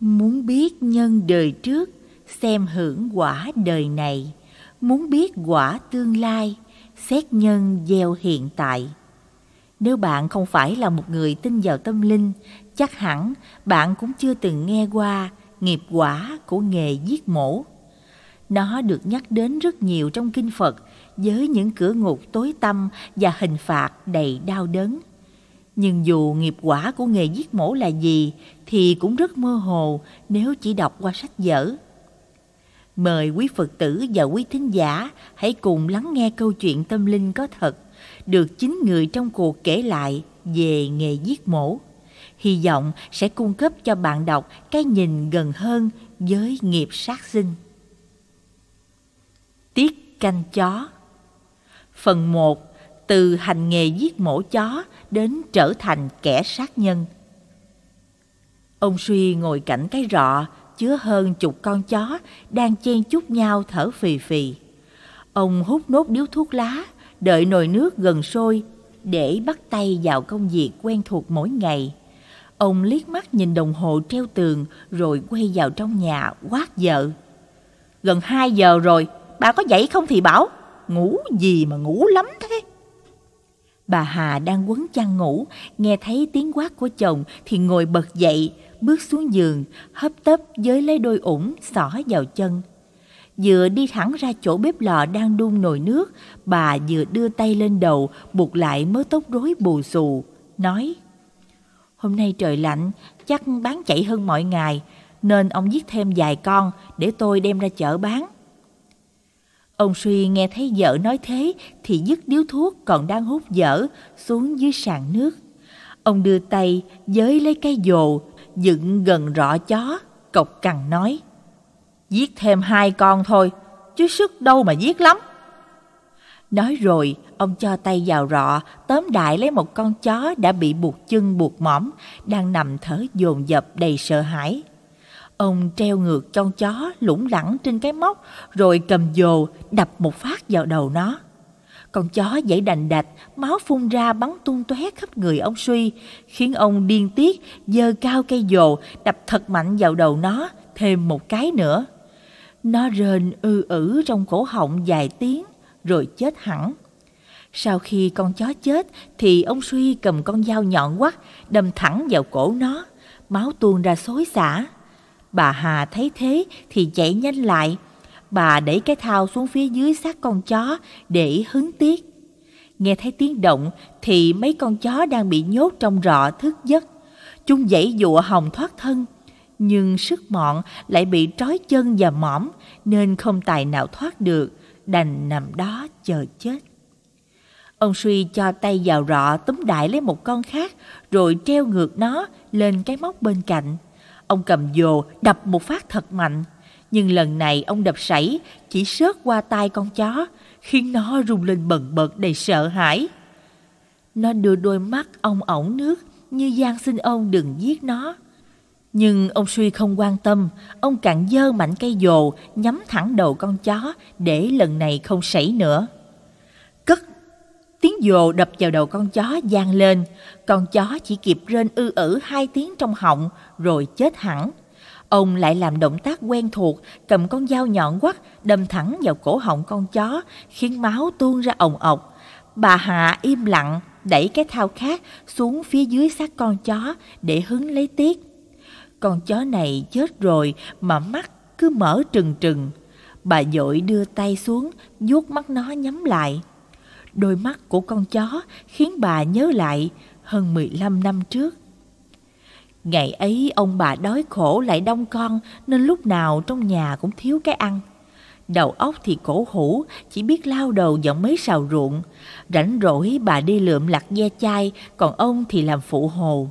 Muốn biết nhân đời trước, xem hưởng quả đời này. Muốn biết quả tương lai, xét nhân gieo hiện tại. Nếu bạn không phải là một người tin vào tâm linh, chắc hẳn bạn cũng chưa từng nghe qua nghiệp quả của nghề giết mổ. Nó được nhắc đến rất nhiều trong kinh Phật với những cửa ngục tối tăm và hình phạt đầy đau đớn. Nhưng dù nghiệp quả của nghề giết mổ là gì, thì cũng rất mơ hồ nếu chỉ đọc qua sách vở. Mời quý Phật tử và quý thính giả hãy cùng lắng nghe câu chuyện tâm linh có thật được chính người trong cuộc kể lại về nghề giết mổ. Hy vọng sẽ cung cấp cho bạn đọc cái nhìn gần hơn với nghiệp sát sinh. Tiết canh chó Phần 1 từ hành nghề giết mổ chó đến trở thành kẻ sát nhân. Ông Suy ngồi cạnh cái rọ chứa hơn chục con chó đang chen chúc nhau thở phì phì. Ông hút nốt điếu thuốc lá, đợi nồi nước gần sôi để bắt tay vào công việc quen thuộc mỗi ngày. Ông liếc mắt nhìn đồng hồ treo tường rồi quay vào trong nhà quát vợ. Gần 2 giờ rồi, bà có dậy không thì bảo, ngủ gì mà ngủ lắm thế. Bà Hà đang quấn chăn ngủ, nghe thấy tiếng quát của chồng thì ngồi bật dậy, bước xuống giường, hấp tấp với lấy đôi ủng xỏ vào chân. Vừa đi thẳng ra chỗ bếp lò đang đun nồi nước, bà vừa đưa tay lên đầu buộc lại mớ tóc rối bù xù, nói Hôm nay trời lạnh, chắc bán chạy hơn mọi ngày, nên ông giết thêm vài con để tôi đem ra chợ bán. Ông Suy nghe thấy vợ nói thế thì dứt điếu thuốc còn đang hút dở xuống dưới sàn nước. Ông đưa tay giới lấy cái dồ dựng gần rọ chó, cộc cằn nói. Giết thêm hai con thôi, chứ sức đâu mà giết lắm. Nói rồi, ông cho tay vào rọ, tóm đại lấy một con chó đã bị buộc chân buộc mõm, đang nằm thở dồn dập đầy sợ hãi. Ông treo ngược con chó lủng lẳng trên cái móc rồi cầm dồ đập một phát vào đầu nó. Con chó dãy đành đạch, máu phun ra bắn tung tóe khắp người ông Suy, khiến ông điên tiết, giơ cao cây dồ, đập thật mạnh vào đầu nó, thêm một cái nữa. Nó rên ư ử trong cổ họng vài tiếng, rồi chết hẳn. Sau khi con chó chết thì ông Suy cầm con dao nhọn quắt, đâm thẳng vào cổ nó, máu tuôn ra xối xả. Bà Hà thấy thế thì chạy nhanh lại. Bà đẩy cái thao xuống phía dưới xác con chó để hứng tiết. Nghe thấy tiếng động thì mấy con chó đang bị nhốt trong rọ thức giấc. Chúng dãy dụa hồng thoát thân. Nhưng sức mọn lại bị trói chân và mõm nên không tài nào thoát được, đành nằm đó chờ chết. Ông Suy cho tay vào rọ túm đại lấy một con khác rồi treo ngược nó lên cái móc bên cạnh. Ông cầm dồ đập một phát thật mạnh. Nhưng lần này ông đập sảy chỉ sớt qua tai con chó, khiến nó rung lên bần bật đầy sợ hãi. Nó đưa đôi mắt ông ổng nước như gian xin ông đừng giết nó. Nhưng ông suy không quan tâm, ông cạn dơ mạnh cây dồ nhắm thẳng đầu con chó để lần này không sảy nữa. Tiếng dồ đập vào đầu con chó gian lên, con chó chỉ kịp rên ư ử hai tiếng trong họng rồi chết hẳn. Ông lại làm động tác quen thuộc, cầm con dao nhọn quắt, đâm thẳng vào cổ họng con chó, khiến máu tuôn ra ồng ọc. Bà Hạ im lặng, đẩy cái thao khác xuống phía dưới xác con chó để hứng lấy tiết. Con chó này chết rồi mà mắt cứ mở trừng trừng. Bà dội đưa tay xuống, vuốt mắt nó nhắm lại. Đôi mắt của con chó khiến bà nhớ lại hơn 15 năm trước. Ngày ấy ông bà đói khổ lại đông con nên lúc nào trong nhà cũng thiếu cái ăn. Đầu óc thì cổ hủ, chỉ biết lao đầu dọn mấy xào ruộng. Rảnh rỗi bà đi lượm lặt ve chai, còn ông thì làm phụ hồ.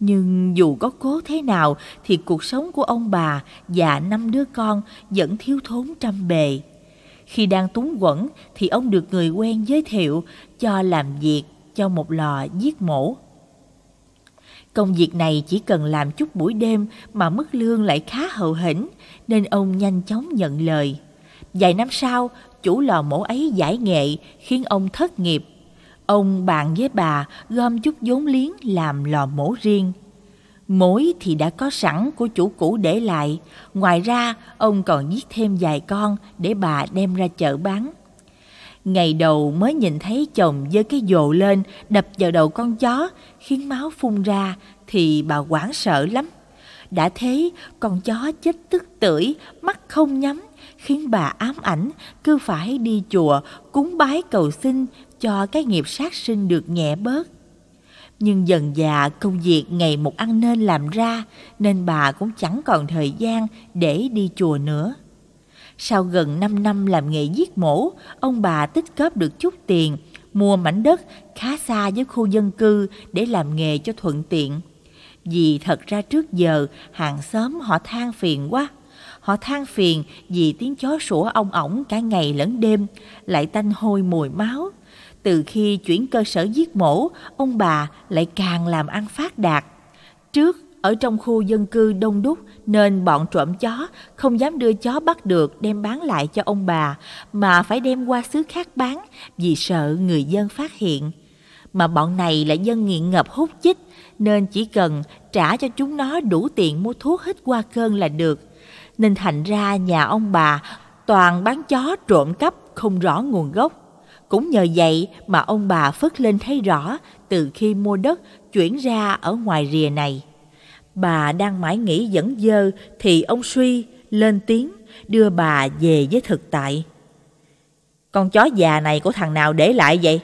Nhưng dù có cố thế nào thì cuộc sống của ông bà và năm đứa con vẫn thiếu thốn trăm bề. Khi đang túng quẩn thì ông được người quen giới thiệu cho làm việc cho một lò giết mổ. Công việc này chỉ cần làm chút buổi đêm mà mức lương lại khá hậu hĩnh nên ông nhanh chóng nhận lời. Vài năm sau, chủ lò mổ ấy giải nghệ khiến ông thất nghiệp. Ông bạn với bà gom chút vốn liếng làm lò mổ riêng. Mối thì đã có sẵn của chủ cũ để lại. Ngoài ra, ông còn giết thêm vài con để bà đem ra chợ bán. Ngày đầu mới nhìn thấy chồng giơ cái dồ lên đập vào đầu con chó khiến máu phun ra thì bà hoảng sợ lắm. Đã thế con chó chết tức tưởi, mắt không nhắm khiến bà ám ảnh cứ phải đi chùa cúng bái cầu xin cho cái nghiệp sát sinh được nhẹ bớt. Nhưng dần dà công việc ngày một ăn nên làm ra nên bà cũng chẳng còn thời gian để đi chùa nữa. Sau gần 5 năm làm nghề giết mổ, ông bà tích góp được chút tiền, mua mảnh đất khá xa với khu dân cư để làm nghề cho thuận tiện. Vì thật ra trước giờ hàng xóm họ than phiền quá. Họ than phiền vì tiếng chó sủa ong ổng cả ngày lẫn đêm, lại tanh hôi mùi máu. Từ khi chuyển cơ sở giết mổ, ông bà lại càng làm ăn phát đạt. Trước, ở trong khu dân cư đông đúc nên bọn trộm chó không dám đưa chó bắt được đem bán lại cho ông bà mà phải đem qua xứ khác bán vì sợ người dân phát hiện. Mà bọn này là dân nghiện ngập hút chích nên chỉ cần trả cho chúng nó đủ tiền mua thuốc hết qua cơn là được. Nên thành ra nhà ông bà toàn bán chó trộm cắp không rõ nguồn gốc. Cũng nhờ vậy mà ông bà phất lên thấy rõ từ khi mua đất chuyển ra ở ngoài rìa này. Bà đang mãi nghĩ dẫn dơ thì ông suy lên tiếng đưa bà về với thực tại. Con chó già này của thằng nào để lại vậy?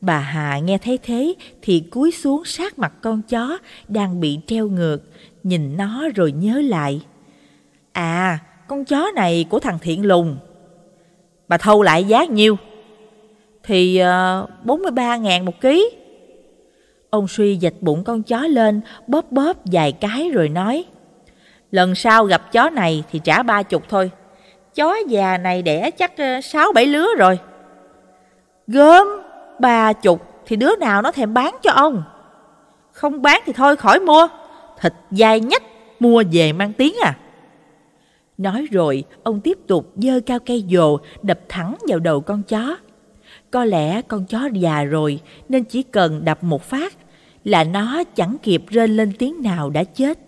Bà Hà nghe thấy thế thì cúi xuống sát mặt con chó đang bị treo ngược, nhìn nó rồi nhớ lại. À, con chó này của thằng Thiện Lùng. Bà thâu lại giá nhiêu? Thì ờ, uh, 43 ngàn một ký. Ông suy dạch bụng con chó lên, bóp bóp vài cái rồi nói. Lần sau gặp chó này thì trả ba chục thôi. Chó già này đẻ chắc ờ, sáu bảy lứa rồi. Gớm, ba chục thì đứa nào nó thèm bán cho ông. Không bán thì thôi khỏi mua. Thịt dai nhất, mua về mang tiếng à. Nói rồi, ông tiếp tục dơ cao cây dồ đập thẳng vào đầu con chó. Có lẽ con chó già rồi, nên chỉ cần đập một phát là nó chẳng kịp rên lên tiếng nào đã chết.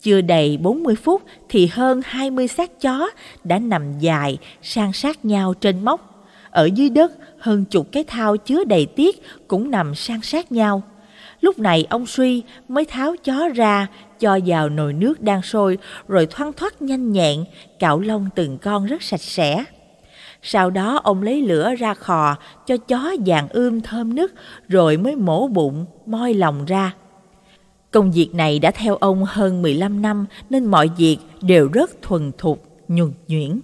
Chưa đầy 40 phút thì hơn 20 xác chó đã nằm dài, san sát nhau trên móc. Ở dưới đất, hơn chục cái thao chứa đầy tiết cũng nằm san sát nhau. Lúc này ông Suy mới tháo chó ra, cho vào nồi nước đang sôi, rồi thoăn thoắt nhanh nhẹn, cạo lông từng con rất sạch sẽ. Sau đó ông lấy lửa ra khò cho chó vàng ươm thơm nức rồi mới mổ bụng, moi lòng ra. Công việc này đã theo ông hơn 15 năm nên mọi việc đều rất thuần thục, nhuần nhuyễn.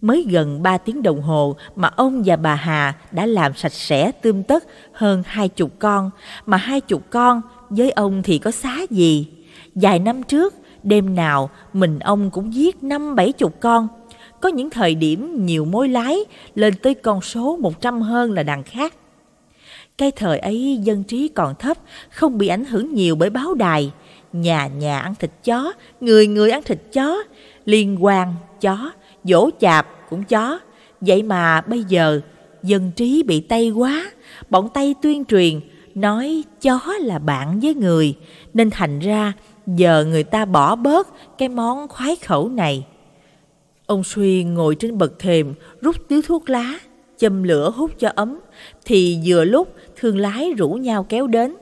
Mới gần 3 tiếng đồng hồ mà ông và bà Hà đã làm sạch sẽ tươm tất hơn hai chục con, mà hai chục con với ông thì có xá gì. Vài năm trước, đêm nào mình ông cũng giết năm bảy chục con, có những thời điểm nhiều mối lái lên tới con số 100 hơn là đằng khác. Cái thời ấy dân trí còn thấp, không bị ảnh hưởng nhiều bởi báo đài. Nhà nhà ăn thịt chó, người người ăn thịt chó, liên quan chó, dỗ chạp cũng chó. Vậy mà bây giờ dân trí bị Tây quá, bọn Tây tuyên truyền nói chó là bạn với người, nên thành ra giờ người ta bỏ bớt cái món khoái khẩu này. Ông Suy ngồi trên bậc thềm, rút điếu thuốc lá, châm lửa hút cho ấm, thì vừa lúc thương lái rủ nhau kéo đến.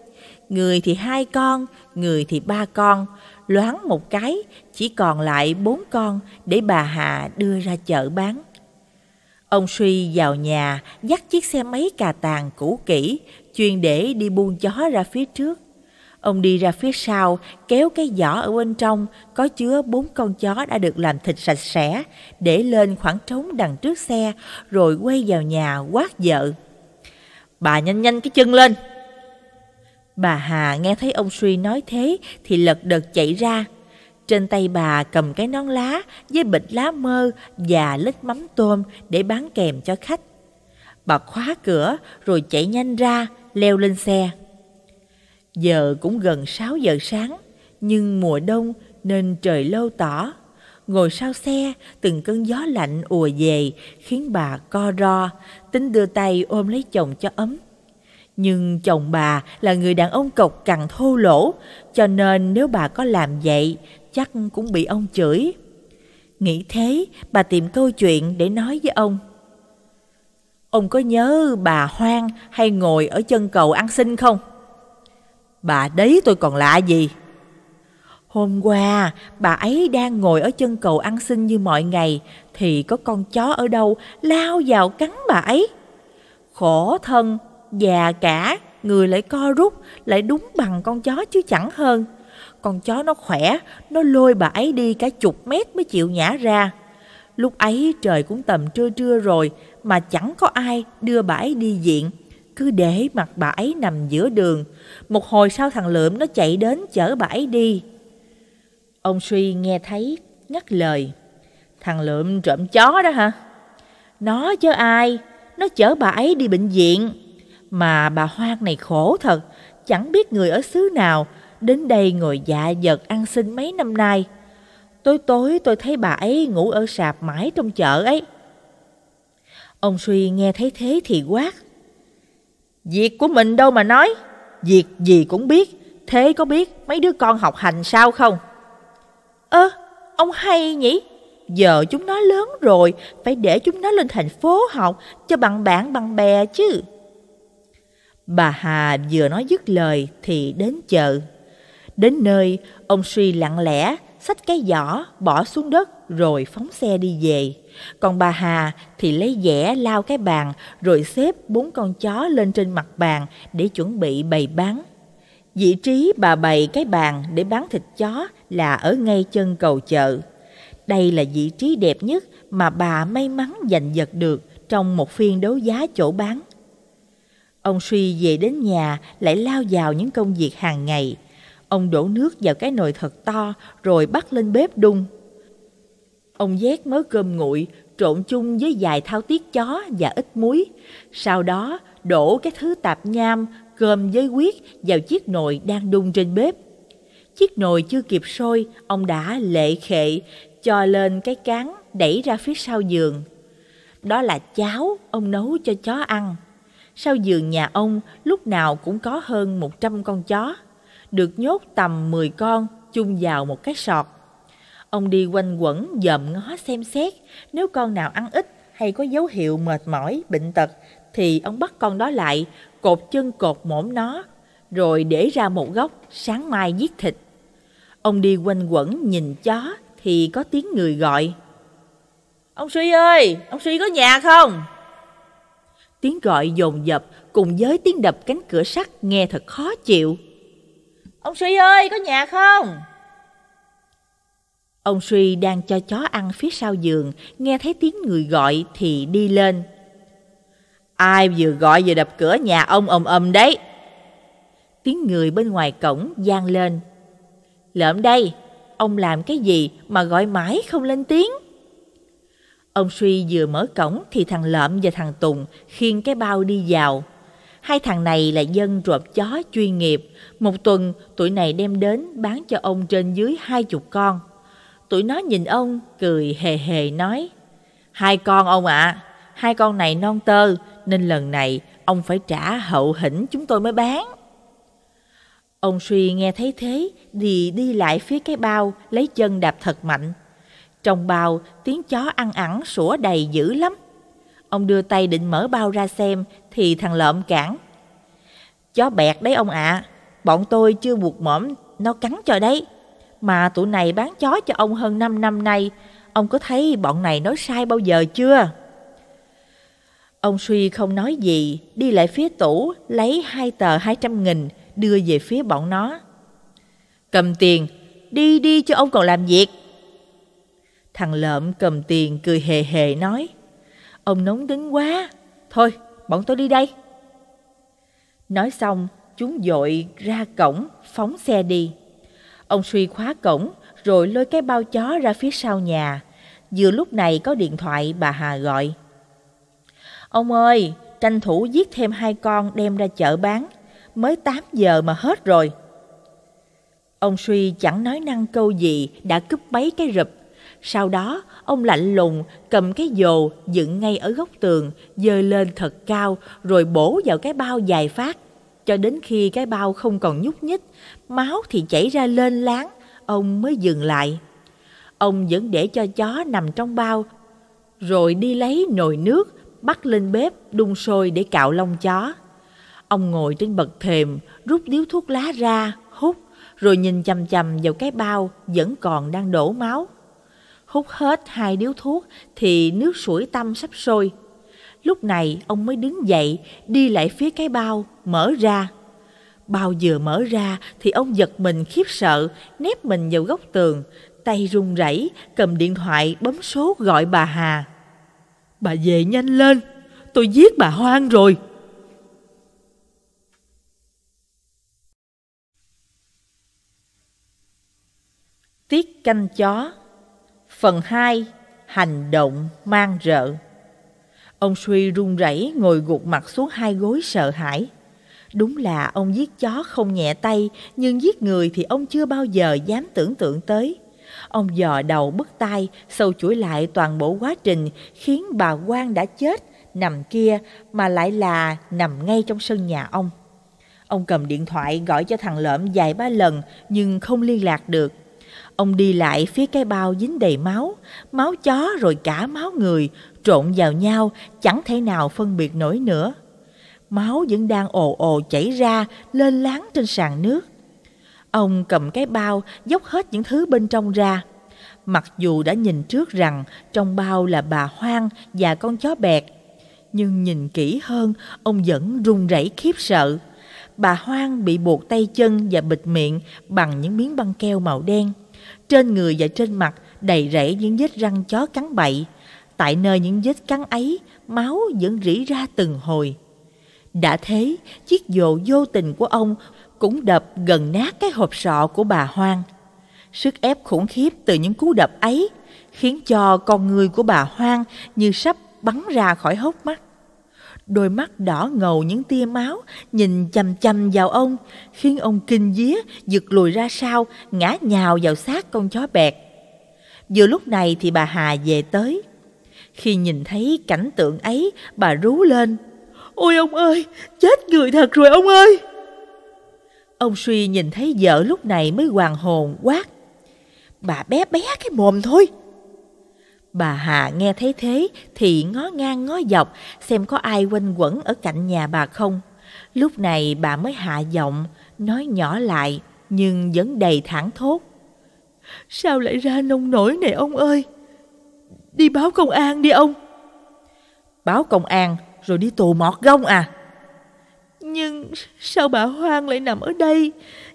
Người thì hai con, người thì ba con, loáng một cái, chỉ còn lại bốn con để bà Hà đưa ra chợ bán. Ông Suy vào nhà, dắt chiếc xe máy cà tàng cũ kỹ, chuyên để đi buôn chó ra phía trước. Ông đi ra phía sau, kéo cái giỏ ở bên trong, có chứa bốn con chó đã được làm thịt sạch sẽ, để lên khoảng trống đằng trước xe, rồi quay vào nhà quát vợ. Bà nhanh nhanh cái chân lên! Bà Hà nghe thấy ông Suy nói thế thì lật đật chạy ra. Trên tay bà cầm cái nón lá với bịch lá mơ và lít mắm tôm để bán kèm cho khách. Bà khóa cửa rồi chạy nhanh ra, leo lên xe. Giờ cũng gần 6 giờ sáng, nhưng mùa đông nên trời lâu tỏ. Ngồi sau xe, từng cơn gió lạnh ùa về khiến bà co ro, tính đưa tay ôm lấy chồng cho ấm. Nhưng chồng bà là người đàn ông cộc cằn thô lỗ, cho nên nếu bà có làm vậy, chắc cũng bị ông chửi. Nghĩ thế, bà tìm câu chuyện để nói với ông. Ông có nhớ bà Hoang hay ngồi ở chân cầu ăn xin không? Bà đấy tôi còn lạ gì? Hôm qua, bà ấy đang ngồi ở chân cầu ăn xin như mọi ngày, thì có con chó ở đâu lao vào cắn bà ấy. Khổ thân, già cả, người lại co rút, lại đúng bằng con chó chứ chẳng hơn. Con chó nó khỏe, nó lôi bà ấy đi cả chục mét mới chịu nhả ra. Lúc ấy trời cũng tầm trưa trưa rồi mà chẳng có ai đưa bà ấy đi diện. Cứ để mặt bà ấy nằm giữa đường. Một hồi sau thằng Lượm nó chạy đến chở bà ấy đi. Ông Suy nghe thấy ngắt lời. Thằng Lượm trộm chó đó hả? Nó chứ ai, nó chở bà ấy đi bệnh viện. Mà bà Hoang này khổ thật, chẳng biết người ở xứ nào, đến đây ngồi dạ vật ăn xin mấy năm nay. Tối tối tôi thấy bà ấy ngủ ở sạp mãi trong chợ ấy. Ông Suy nghe thấy thế thì quát. Việc của mình đâu mà nói, việc gì cũng biết, thế có biết mấy đứa con học hành sao không? Ơ, ông hay nhỉ? Giờ chúng nó lớn rồi, phải để chúng nó lên thành phố học cho bằng bạn bằng bè chứ. Bà Hà vừa nói dứt lời thì đến chợ. Đến nơi, ông suy lặng lẽ, xách cái giỏ, bỏ xuống đất rồi phóng xe đi về. Còn bà Hà thì lấy dẻ lao cái bàn, rồi xếp bốn con chó lên trên mặt bàn để chuẩn bị bày bán. Vị trí bà bày cái bàn để bán thịt chó là ở ngay chân cầu chợ. Đây là vị trí đẹp nhất mà bà may mắn giành giật được trong một phiên đấu giá chỗ bán. Ông suy về đến nhà lại lao vào những công việc hàng ngày. Ông đổ nước vào cái nồi thật to rồi bắt lên bếp đun. Ông vét mớ cơm nguội trộn chung với vài thao tiết chó và ít muối. Sau đó đổ cái thứ tạp nham, cơm với huyết vào chiếc nồi đang đun trên bếp. Chiếc nồi chưa kịp sôi, ông đã lệ khệ cho lên cái cán đẩy ra phía sau giường. Đó là cháo ông nấu cho chó ăn. Sau giường nhà ông lúc nào cũng có hơn 100 con chó, được nhốt tầm 10 con chung vào một cái sọt. Ông đi quanh quẩn dòm ngó xem xét, nếu con nào ăn ít hay có dấu hiệu mệt mỏi, bệnh tật thì ông bắt con đó lại, cột chân cột mõm nó, rồi để ra một góc, sáng mai giết thịt. Ông đi quanh quẩn nhìn chó thì có tiếng người gọi. Ông Suy ơi, ông Suy có nhà không? Tiếng gọi dồn dập cùng với tiếng đập cánh cửa sắt nghe thật khó chịu. Ông Suy ơi, có nhà không? Ông Suy đang cho chó ăn phía sau giường, nghe thấy tiếng người gọi thì đi lên. Ai vừa gọi vừa đập cửa nhà ông ầm ầm đấy? Tiếng người bên ngoài cổng gian lên. Lợm đây, ông làm cái gì mà gọi mãi không lên tiếng? Ông Suy vừa mở cổng thì thằng Lợm và thằng Tùng khiêng cái bao đi vào. Hai thằng này là dân ruột chó chuyên nghiệp. Một tuần, tụi này đem đến bán cho ông trên dưới hai chục con. Tụi nó nhìn ông, cười hề hề nói. Hai con ông ạ, à, hai con này non tơ, nên lần này ông phải trả hậu hĩnh chúng tôi mới bán. Ông Suy nghe thấy thế thì đi lại phía cái bao lấy chân đạp thật mạnh. Trong bao tiếng chó ăn ẳng sủa đầy dữ lắm. Ông đưa tay định mở bao ra xem thì thằng lợm cản. Chó bẹt đấy ông ạ, à. bọn tôi chưa buộc mõm, nó cắn cho đấy. Mà tụi này bán chó cho ông hơn 5 năm nay, ông có thấy bọn này nói sai bao giờ chưa? Ông Suy không nói gì, đi lại phía tủ, lấy hai tờ 200 nghìn, đưa về phía bọn nó. Cầm tiền, đi đi cho ông còn làm việc. Thằng lợm cầm tiền cười hề hề nói. Ông nóng tính quá, thôi bọn tôi đi đây. Nói xong, chúng dội ra cổng, phóng xe đi. Ông suy khóa cổng, rồi lôi cái bao chó ra phía sau nhà. Vừa lúc này có điện thoại bà Hà gọi. Ông ơi, tranh thủ giết thêm hai con đem ra chợ bán. Mới 8 giờ mà hết rồi. Ông suy chẳng nói năng câu gì đã cướp mấy cái rụp. Sau đó, ông lạnh lùng cầm cái dồ dựng ngay ở góc tường, dơ lên thật cao rồi bổ vào cái bao dài phát cho đến khi cái bao không còn nhúc nhích, máu thì chảy ra lên láng, ông mới dừng lại. Ông vẫn để cho chó nằm trong bao, rồi đi lấy nồi nước, bắt lên bếp đun sôi để cạo lông chó. Ông ngồi trên bậc thềm, rút điếu thuốc lá ra, hút, rồi nhìn chằm chằm vào cái bao vẫn còn đang đổ máu. Hút hết hai điếu thuốc thì nước sủi tâm sắp sôi. Lúc này ông mới đứng dậy, đi lại phía cái bao, mở ra. Bao vừa mở ra thì ông giật mình khiếp sợ, nép mình vào góc tường, tay run rẩy cầm điện thoại bấm số gọi bà Hà. Bà về nhanh lên, tôi giết bà Hoang rồi. Tiết canh chó Phần 2 Hành động mang rợ Ông Suy run rẩy ngồi gục mặt xuống hai gối sợ hãi. Đúng là ông giết chó không nhẹ tay, nhưng giết người thì ông chưa bao giờ dám tưởng tượng tới. Ông dò đầu bứt tai, sâu chuỗi lại toàn bộ quá trình khiến bà quan đã chết nằm kia mà lại là nằm ngay trong sân nhà ông. Ông cầm điện thoại gọi cho thằng lợm vài ba lần nhưng không liên lạc được. Ông đi lại phía cái bao dính đầy máu, máu chó rồi cả máu người, trộn vào nhau, chẳng thể nào phân biệt nổi nữa. Máu vẫn đang ồ ồ chảy ra, lên láng trên sàn nước. Ông cầm cái bao, dốc hết những thứ bên trong ra. Mặc dù đã nhìn trước rằng trong bao là bà Hoang và con chó bẹt, nhưng nhìn kỹ hơn, ông vẫn run rẩy khiếp sợ. Bà Hoang bị buộc tay chân và bịt miệng bằng những miếng băng keo màu đen. Trên người và trên mặt đầy rẫy những vết răng chó cắn bậy. Tại nơi những vết cắn ấy, máu vẫn rỉ ra từng hồi. Đã thế, chiếc dồ vô tình của ông cũng đập gần nát cái hộp sọ của bà Hoang. Sức ép khủng khiếp từ những cú đập ấy khiến cho con người của bà Hoang như sắp bắn ra khỏi hốc mắt. Đôi mắt đỏ ngầu những tia máu nhìn chằm chằm vào ông, khiến ông kinh vía giật lùi ra sau, ngã nhào vào xác con chó bẹt. Vừa lúc này thì bà Hà về tới. Khi nhìn thấy cảnh tượng ấy, bà rú lên. Ôi ông ơi, chết người thật rồi ông ơi! Ông suy nhìn thấy vợ lúc này mới hoàng hồn quát. Bà bé bé cái mồm thôi. Bà Hà nghe thấy thế thì ngó ngang ngó dọc xem có ai quanh quẩn ở cạnh nhà bà không. Lúc này bà mới hạ giọng, nói nhỏ lại nhưng vẫn đầy thẳng thốt. Sao lại ra nông nổi này ông ơi? Đi báo công an đi ông. Báo công an rồi đi tù mọt gông à? Nhưng sao bà Hoang lại nằm ở đây?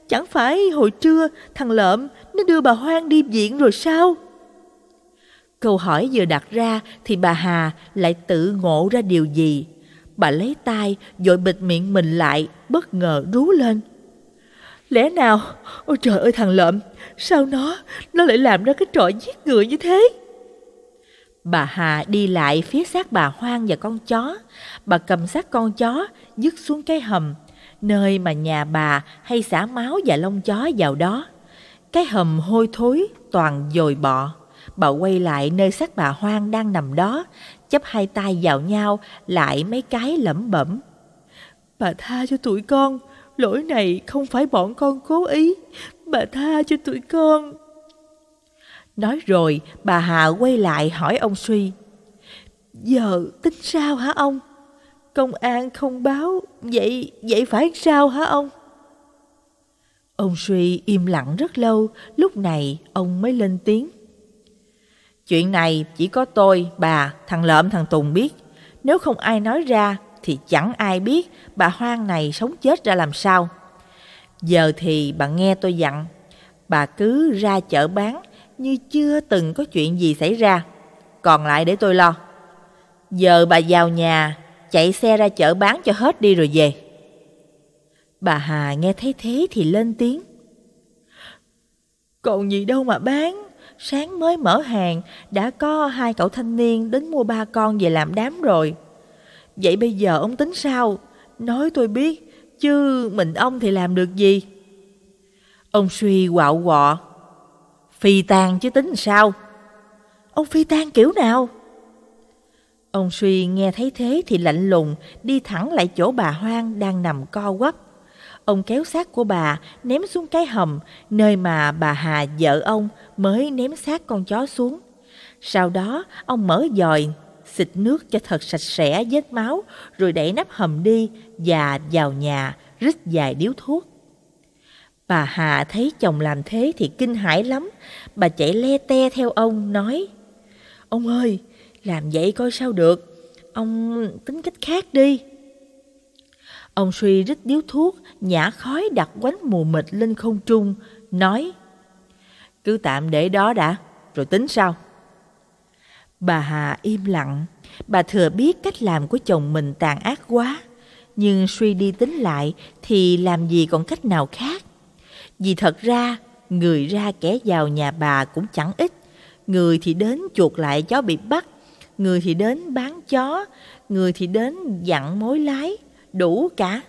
Chẳng phải hồi trưa thằng Lợm nó đưa bà Hoang đi viện rồi sao? Câu hỏi vừa đặt ra thì bà Hà lại tự ngộ ra điều gì. Bà lấy tay dội bịt miệng mình lại, bất ngờ rú lên. Lẽ nào? Ôi trời ơi thằng lợm, sao nó, nó lại làm ra cái trò giết người như thế? Bà Hà đi lại phía xác bà Hoang và con chó. Bà cầm xác con chó, dứt xuống cái hầm, nơi mà nhà bà hay xả máu và lông chó vào đó. Cái hầm hôi thối, toàn dồi bọ. Bà quay lại nơi xác bà Hoang đang nằm đó, chấp hai tay vào nhau, lại mấy cái lẩm bẩm. Bà tha cho tụi con, lỗi này không phải bọn con cố ý, bà tha cho tụi con. Nói rồi, bà Hà quay lại hỏi ông Suy. Giờ tính sao hả ông? Công an không báo, vậy vậy phải sao hả ông? Ông Suy im lặng rất lâu, lúc này ông mới lên tiếng. Chuyện này chỉ có tôi, bà, thằng Lợm, thằng Tùng biết. Nếu không ai nói ra thì chẳng ai biết bà Hoang này sống chết ra làm sao. Giờ thì bà nghe tôi dặn, bà cứ ra chợ bán như chưa từng có chuyện gì xảy ra. Còn lại để tôi lo. Giờ bà vào nhà, chạy xe ra chợ bán cho hết đi rồi về. Bà Hà nghe thấy thế thì lên tiếng. Còn gì đâu mà bán, sáng mới mở hàng đã có hai cậu thanh niên đến mua ba con về làm đám rồi. Vậy bây giờ ông tính sao? Nói tôi biết, chứ mình ông thì làm được gì? Ông suy quạo quọ. Phi tan chứ tính sao? Ông phi tan kiểu nào? Ông suy nghe thấy thế thì lạnh lùng đi thẳng lại chỗ bà Hoang đang nằm co quắp. Ông kéo xác của bà ném xuống cái hầm nơi mà bà Hà vợ ông mới ném xác con chó xuống. Sau đó ông mở dòi, xịt nước cho thật sạch sẽ vết máu rồi đẩy nắp hầm đi và vào nhà rít vài điếu thuốc. Bà Hà thấy chồng làm thế thì kinh hãi lắm. Bà chạy le te theo ông nói Ông ơi, làm vậy coi sao được. Ông tính cách khác đi. Ông suy rít điếu thuốc, nhả khói đặt quánh mù mịt lên không trung, nói Cứ tạm để đó đã, rồi tính sao? Bà Hà im lặng, bà thừa biết cách làm của chồng mình tàn ác quá. Nhưng suy đi tính lại thì làm gì còn cách nào khác. Vì thật ra, người ra kẻ vào nhà bà cũng chẳng ít. Người thì đến chuột lại chó bị bắt, người thì đến bán chó, người thì đến dặn mối lái, đủ cả.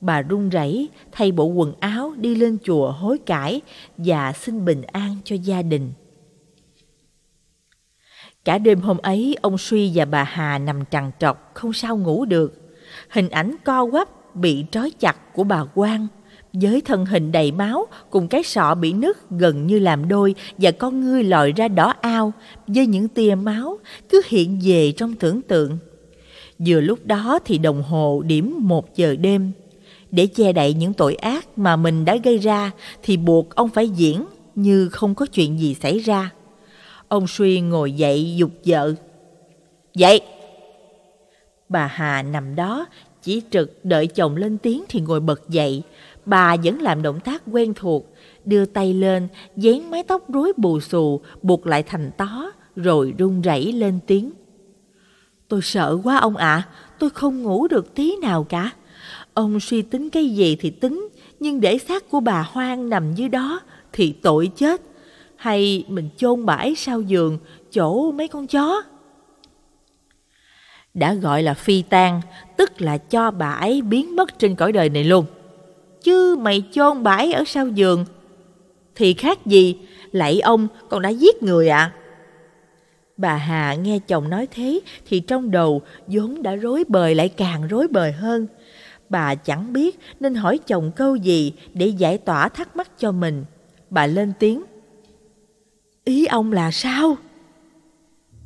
Bà run rẩy thay bộ quần áo đi lên chùa hối cải và xin bình an cho gia đình. Cả đêm hôm ấy, ông Suy và bà Hà nằm trằn trọc, không sao ngủ được. Hình ảnh co quắp, bị trói chặt của bà Quang, với thân hình đầy máu cùng cái sọ bị nứt gần như làm đôi và con ngươi lòi ra đỏ ao với những tia máu cứ hiện về trong tưởng tượng. Vừa lúc đó thì đồng hồ điểm một giờ đêm. Để che đậy những tội ác mà mình đã gây ra thì buộc ông phải diễn như không có chuyện gì xảy ra. Ông Suy ngồi dậy dục vợ. Dậy! Bà Hà nằm đó, chỉ trực đợi chồng lên tiếng thì ngồi bật dậy. Bà vẫn làm động tác quen thuộc, đưa tay lên, dán mái tóc rối bù xù, buộc lại thành tó, rồi run rẩy lên tiếng. Tôi sợ quá ông ạ, à, tôi không ngủ được tí nào cả. Ông suy tính cái gì thì tính, nhưng để xác của bà Hoang nằm dưới đó thì tội chết. Hay mình chôn bà ấy sau giường, chỗ mấy con chó? Đã gọi là phi tan, tức là cho bà ấy biến mất trên cõi đời này luôn. Chứ mày chôn bà ấy ở sau giường, thì khác gì, lạy ông còn đã giết người ạ. À? Bà Hà nghe chồng nói thế thì trong đầu vốn đã rối bời lại càng rối bời hơn. Bà chẳng biết nên hỏi chồng câu gì để giải tỏa thắc mắc cho mình. Bà lên tiếng. Ý ông là sao?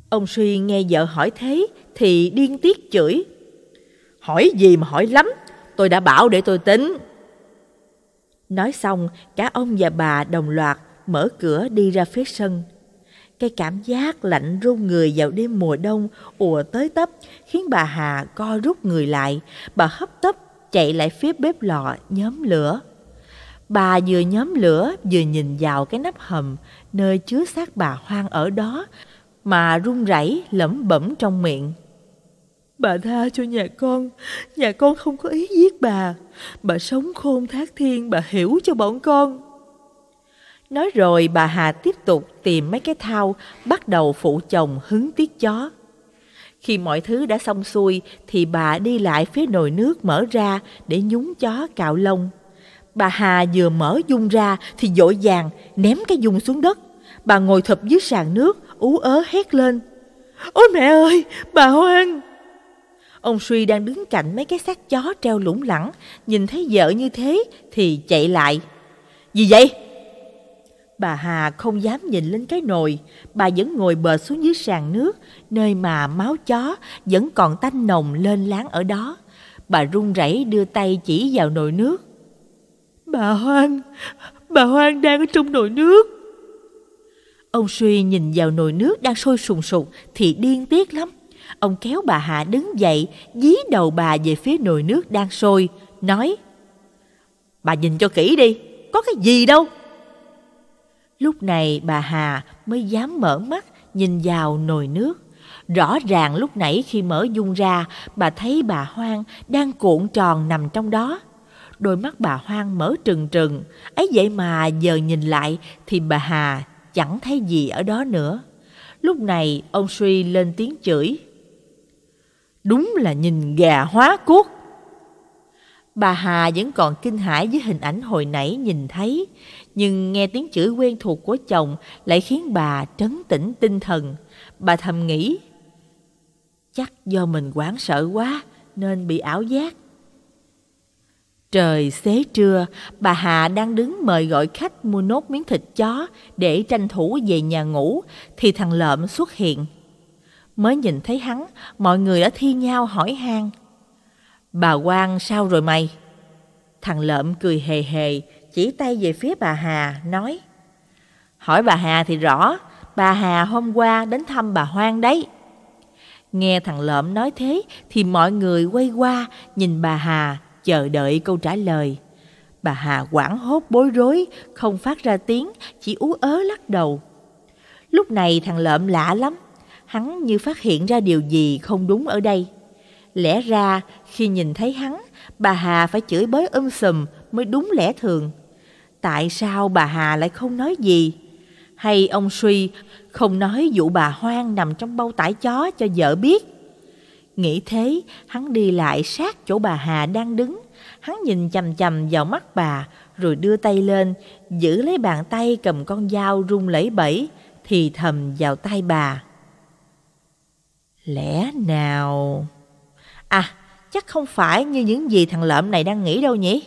Ông Suy nghe vợ hỏi thế thì điên tiết chửi. Hỏi gì mà hỏi lắm, tôi đã bảo để tôi tính. Nói xong, cả ông và bà đồng loạt mở cửa đi ra phía sân. Cái cảm giác lạnh run người vào đêm mùa đông ùa tới tấp khiến bà Hà co rút người lại. Bà hấp tấp chạy lại phía bếp lò nhóm lửa. Bà vừa nhóm lửa vừa nhìn vào cái nắp hầm nơi chứa xác bà hoang ở đó mà run rẩy lẩm bẩm trong miệng. Bà tha cho nhà con, nhà con không có ý giết bà. Bà sống khôn thác thiên, bà hiểu cho bọn con. Nói rồi bà Hà tiếp tục tìm mấy cái thao, bắt đầu phụ chồng hứng tiết chó. Khi mọi thứ đã xong xuôi thì bà đi lại phía nồi nước mở ra để nhúng chó cạo lông. Bà Hà vừa mở dung ra thì dội vàng ném cái dung xuống đất. Bà ngồi thụp dưới sàn nước, ú ớ hét lên. Ôi mẹ ơi, bà Hoang! Ông Suy đang đứng cạnh mấy cái xác chó treo lủng lẳng, nhìn thấy vợ như thế thì chạy lại. Gì vậy? Bà Hà không dám nhìn lên cái nồi, bà vẫn ngồi bờ xuống dưới sàn nước, nơi mà máu chó vẫn còn tanh nồng lên láng ở đó. Bà run rẩy đưa tay chỉ vào nồi nước. Bà Hoang, bà Hoang đang ở trong nồi nước. Ông Suy nhìn vào nồi nước đang sôi sùng sục thì điên tiết lắm. Ông kéo bà Hạ đứng dậy, dí đầu bà về phía nồi nước đang sôi, nói Bà nhìn cho kỹ đi, có cái gì đâu. Lúc này bà Hà mới dám mở mắt nhìn vào nồi nước. Rõ ràng lúc nãy khi mở dung ra, bà thấy bà Hoang đang cuộn tròn nằm trong đó. Đôi mắt bà Hoang mở trừng trừng, ấy vậy mà giờ nhìn lại thì bà Hà chẳng thấy gì ở đó nữa. Lúc này ông Suy lên tiếng chửi. Đúng là nhìn gà hóa cuốc. Bà Hà vẫn còn kinh hãi với hình ảnh hồi nãy nhìn thấy, nhưng nghe tiếng chửi quen thuộc của chồng lại khiến bà trấn tĩnh tinh thần. Bà thầm nghĩ, chắc do mình quảng sợ quá nên bị ảo giác. Trời xế trưa, bà Hà đang đứng mời gọi khách mua nốt miếng thịt chó để tranh thủ về nhà ngủ, thì thằng Lợm xuất hiện. Mới nhìn thấy hắn, mọi người đã thi nhau hỏi han. Bà Quang sao rồi mày? Thằng Lợm cười hề hề, chỉ tay về phía bà Hà, nói. Hỏi bà Hà thì rõ, bà Hà hôm qua đến thăm bà Hoang đấy. Nghe thằng Lợm nói thế thì mọi người quay qua nhìn bà Hà chờ đợi câu trả lời. Bà Hà quảng hốt bối rối, không phát ra tiếng, chỉ ú ớ lắc đầu. Lúc này thằng Lợm lạ lắm, hắn như phát hiện ra điều gì không đúng ở đây. Lẽ ra khi nhìn thấy hắn, bà Hà phải chửi bới um sùm mới đúng lẽ thường. Tại sao bà Hà lại không nói gì? Hay ông Suy không nói vụ bà Hoang nằm trong bao tải chó cho vợ biết? Nghĩ thế, hắn đi lại sát chỗ bà Hà đang đứng. Hắn nhìn chầm chầm vào mắt bà, rồi đưa tay lên, giữ lấy bàn tay cầm con dao rung lẩy bẩy, thì thầm vào tay bà. Lẽ nào... À, chắc không phải như những gì thằng lợm này đang nghĩ đâu nhỉ?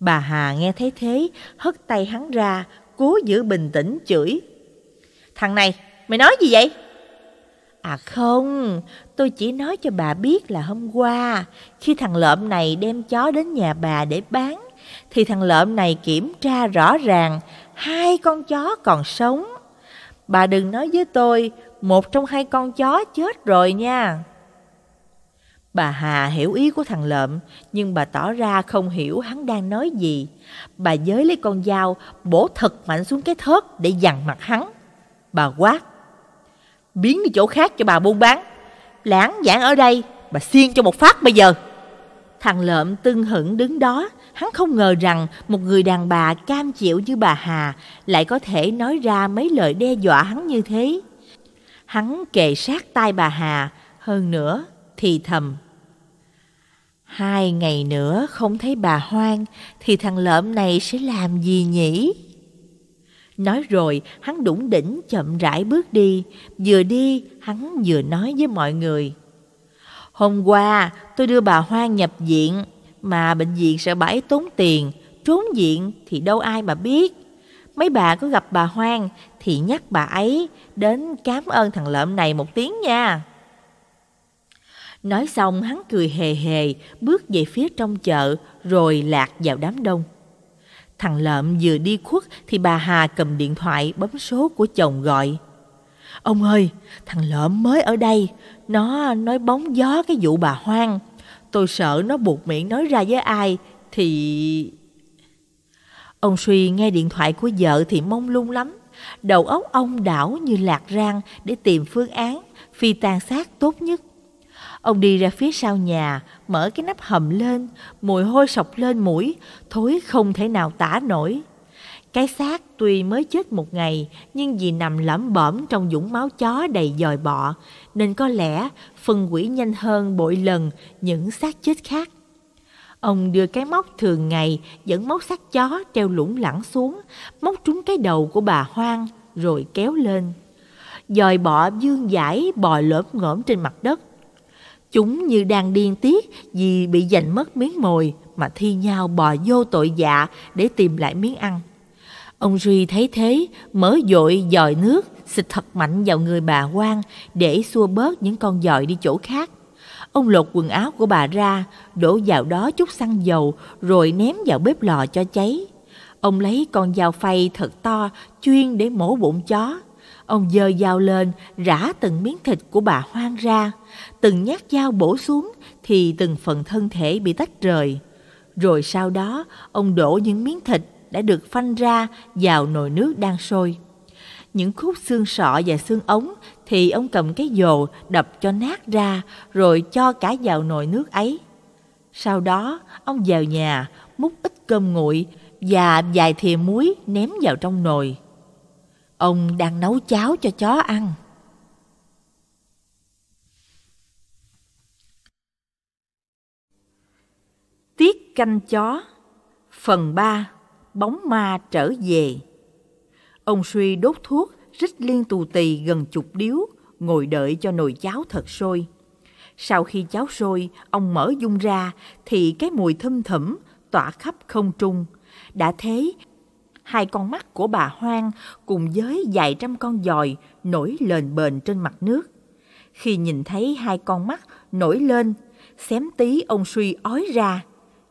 Bà Hà nghe thấy thế, hất tay hắn ra, cố giữ bình tĩnh chửi. Thằng này, mày nói gì vậy? À không, tôi chỉ nói cho bà biết là hôm qua, khi thằng lợm này đem chó đến nhà bà để bán, thì thằng lợm này kiểm tra rõ ràng hai con chó còn sống. Bà đừng nói với tôi, một trong hai con chó chết rồi nha. Bà Hà hiểu ý của thằng lợm, nhưng bà tỏ ra không hiểu hắn đang nói gì. Bà giới lấy con dao, bổ thật mạnh xuống cái thớt để dằn mặt hắn. Bà quát, biến đi chỗ khác cho bà buôn bán. Lãng giảng ở đây, bà xiên cho một phát bây giờ. Thằng lợm tưng hững đứng đó, hắn không ngờ rằng một người đàn bà cam chịu như bà Hà lại có thể nói ra mấy lời đe dọa hắn như thế. Hắn kề sát tai bà Hà, hơn nữa thì thầm. Hai ngày nữa không thấy bà Hoang thì thằng lợm này sẽ làm gì nhỉ? Nói rồi, hắn đủng đỉnh chậm rãi bước đi, vừa đi hắn vừa nói với mọi người. Hôm qua tôi đưa bà Hoang nhập viện, mà bệnh viện sợ bà ấy tốn tiền, trốn viện thì đâu ai mà biết. Mấy bà có gặp bà Hoang thì nhắc bà ấy đến cảm ơn thằng lợm này một tiếng nha. Nói xong hắn cười hề hề, bước về phía trong chợ rồi lạc vào đám đông. Thằng lợm vừa đi khuất thì bà Hà cầm điện thoại bấm số của chồng gọi. Ông ơi, thằng lợm mới ở đây, nó nói bóng gió cái vụ bà Hoang. Tôi sợ nó buộc miệng nói ra với ai thì... Ông Suy nghe điện thoại của vợ thì mông lung lắm. Đầu óc ông đảo như lạc rang để tìm phương án phi tàn sát tốt nhất. Ông đi ra phía sau nhà, mở cái nắp hầm lên, mùi hôi sọc lên mũi, thối không thể nào tả nổi. Cái xác tuy mới chết một ngày, nhưng vì nằm lẩm bẩm trong dũng máu chó đầy dòi bọ, nên có lẽ phân quỷ nhanh hơn bội lần những xác chết khác. Ông đưa cái móc thường ngày dẫn móc xác chó treo lủng lẳng xuống, móc trúng cái đầu của bà Hoang, rồi kéo lên. Dòi bọ dương giải bò lỡm ngỡm trên mặt đất, Chúng như đang điên tiết vì bị giành mất miếng mồi mà thi nhau bò vô tội dạ để tìm lại miếng ăn. Ông Duy thấy thế, mở dội dòi nước, xịt thật mạnh vào người bà quan để xua bớt những con dòi đi chỗ khác. Ông lột quần áo của bà ra, đổ vào đó chút xăng dầu rồi ném vào bếp lò cho cháy. Ông lấy con dao phay thật to chuyên để mổ bụng chó. Ông dơ dao lên, rã từng miếng thịt của bà hoang ra. Từng nhát dao bổ xuống thì từng phần thân thể bị tách rời. Rồi sau đó, ông đổ những miếng thịt đã được phanh ra vào nồi nước đang sôi. Những khúc xương sọ và xương ống thì ông cầm cái dồ đập cho nát ra rồi cho cả vào nồi nước ấy. Sau đó, ông vào nhà, múc ít cơm nguội và vài thìa muối ném vào trong nồi. Ông đang nấu cháo cho chó ăn. Tiết canh chó Phần 3 Bóng ma trở về Ông Suy đốt thuốc, rít liên tù tì gần chục điếu, ngồi đợi cho nồi cháo thật sôi. Sau khi cháo sôi, ông mở dung ra thì cái mùi thâm thẩm tỏa khắp không trung. Đã thế, hai con mắt của bà Hoang cùng với vài trăm con giòi nổi lên bền trên mặt nước. Khi nhìn thấy hai con mắt nổi lên, xém tí ông suy ói ra.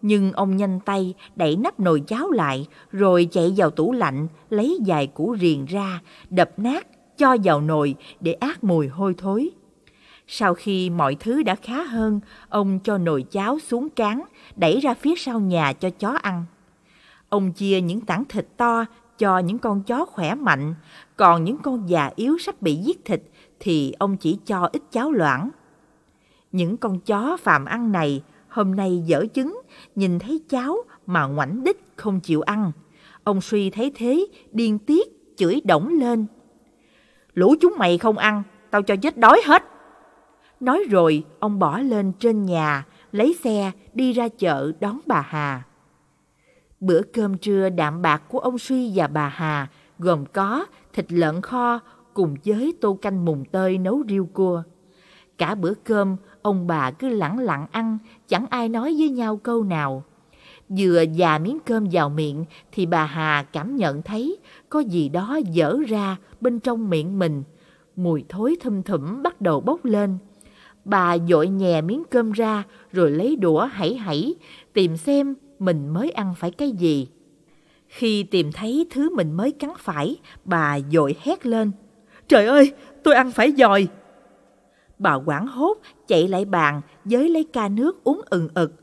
Nhưng ông nhanh tay đẩy nắp nồi cháo lại rồi chạy vào tủ lạnh lấy vài củ riềng ra, đập nát, cho vào nồi để át mùi hôi thối. Sau khi mọi thứ đã khá hơn, ông cho nồi cháo xuống cán, đẩy ra phía sau nhà cho chó ăn. Ông chia những tảng thịt to cho những con chó khỏe mạnh, còn những con già yếu sắp bị giết thịt thì ông chỉ cho ít cháo loãng. Những con chó phàm ăn này hôm nay dở trứng, nhìn thấy cháo mà ngoảnh đích không chịu ăn. Ông suy thấy thế, điên tiết, chửi đổng lên. Lũ chúng mày không ăn, tao cho chết đói hết. Nói rồi, ông bỏ lên trên nhà, lấy xe, đi ra chợ đón bà Hà. Bữa cơm trưa đạm bạc của ông Suy và bà Hà gồm có thịt lợn kho cùng với tô canh mùng tơi nấu riêu cua. Cả bữa cơm, ông bà cứ lẳng lặng ăn, chẳng ai nói với nhau câu nào. Vừa già miếng cơm vào miệng thì bà Hà cảm nhận thấy có gì đó dở ra bên trong miệng mình. Mùi thối thâm thủm bắt đầu bốc lên. Bà dội nhè miếng cơm ra rồi lấy đũa hãy hãy tìm xem mình mới ăn phải cái gì. Khi tìm thấy thứ mình mới cắn phải, bà dội hét lên. Trời ơi, tôi ăn phải giòi. Bà quảng hốt chạy lại bàn với lấy ca nước uống ừng ực.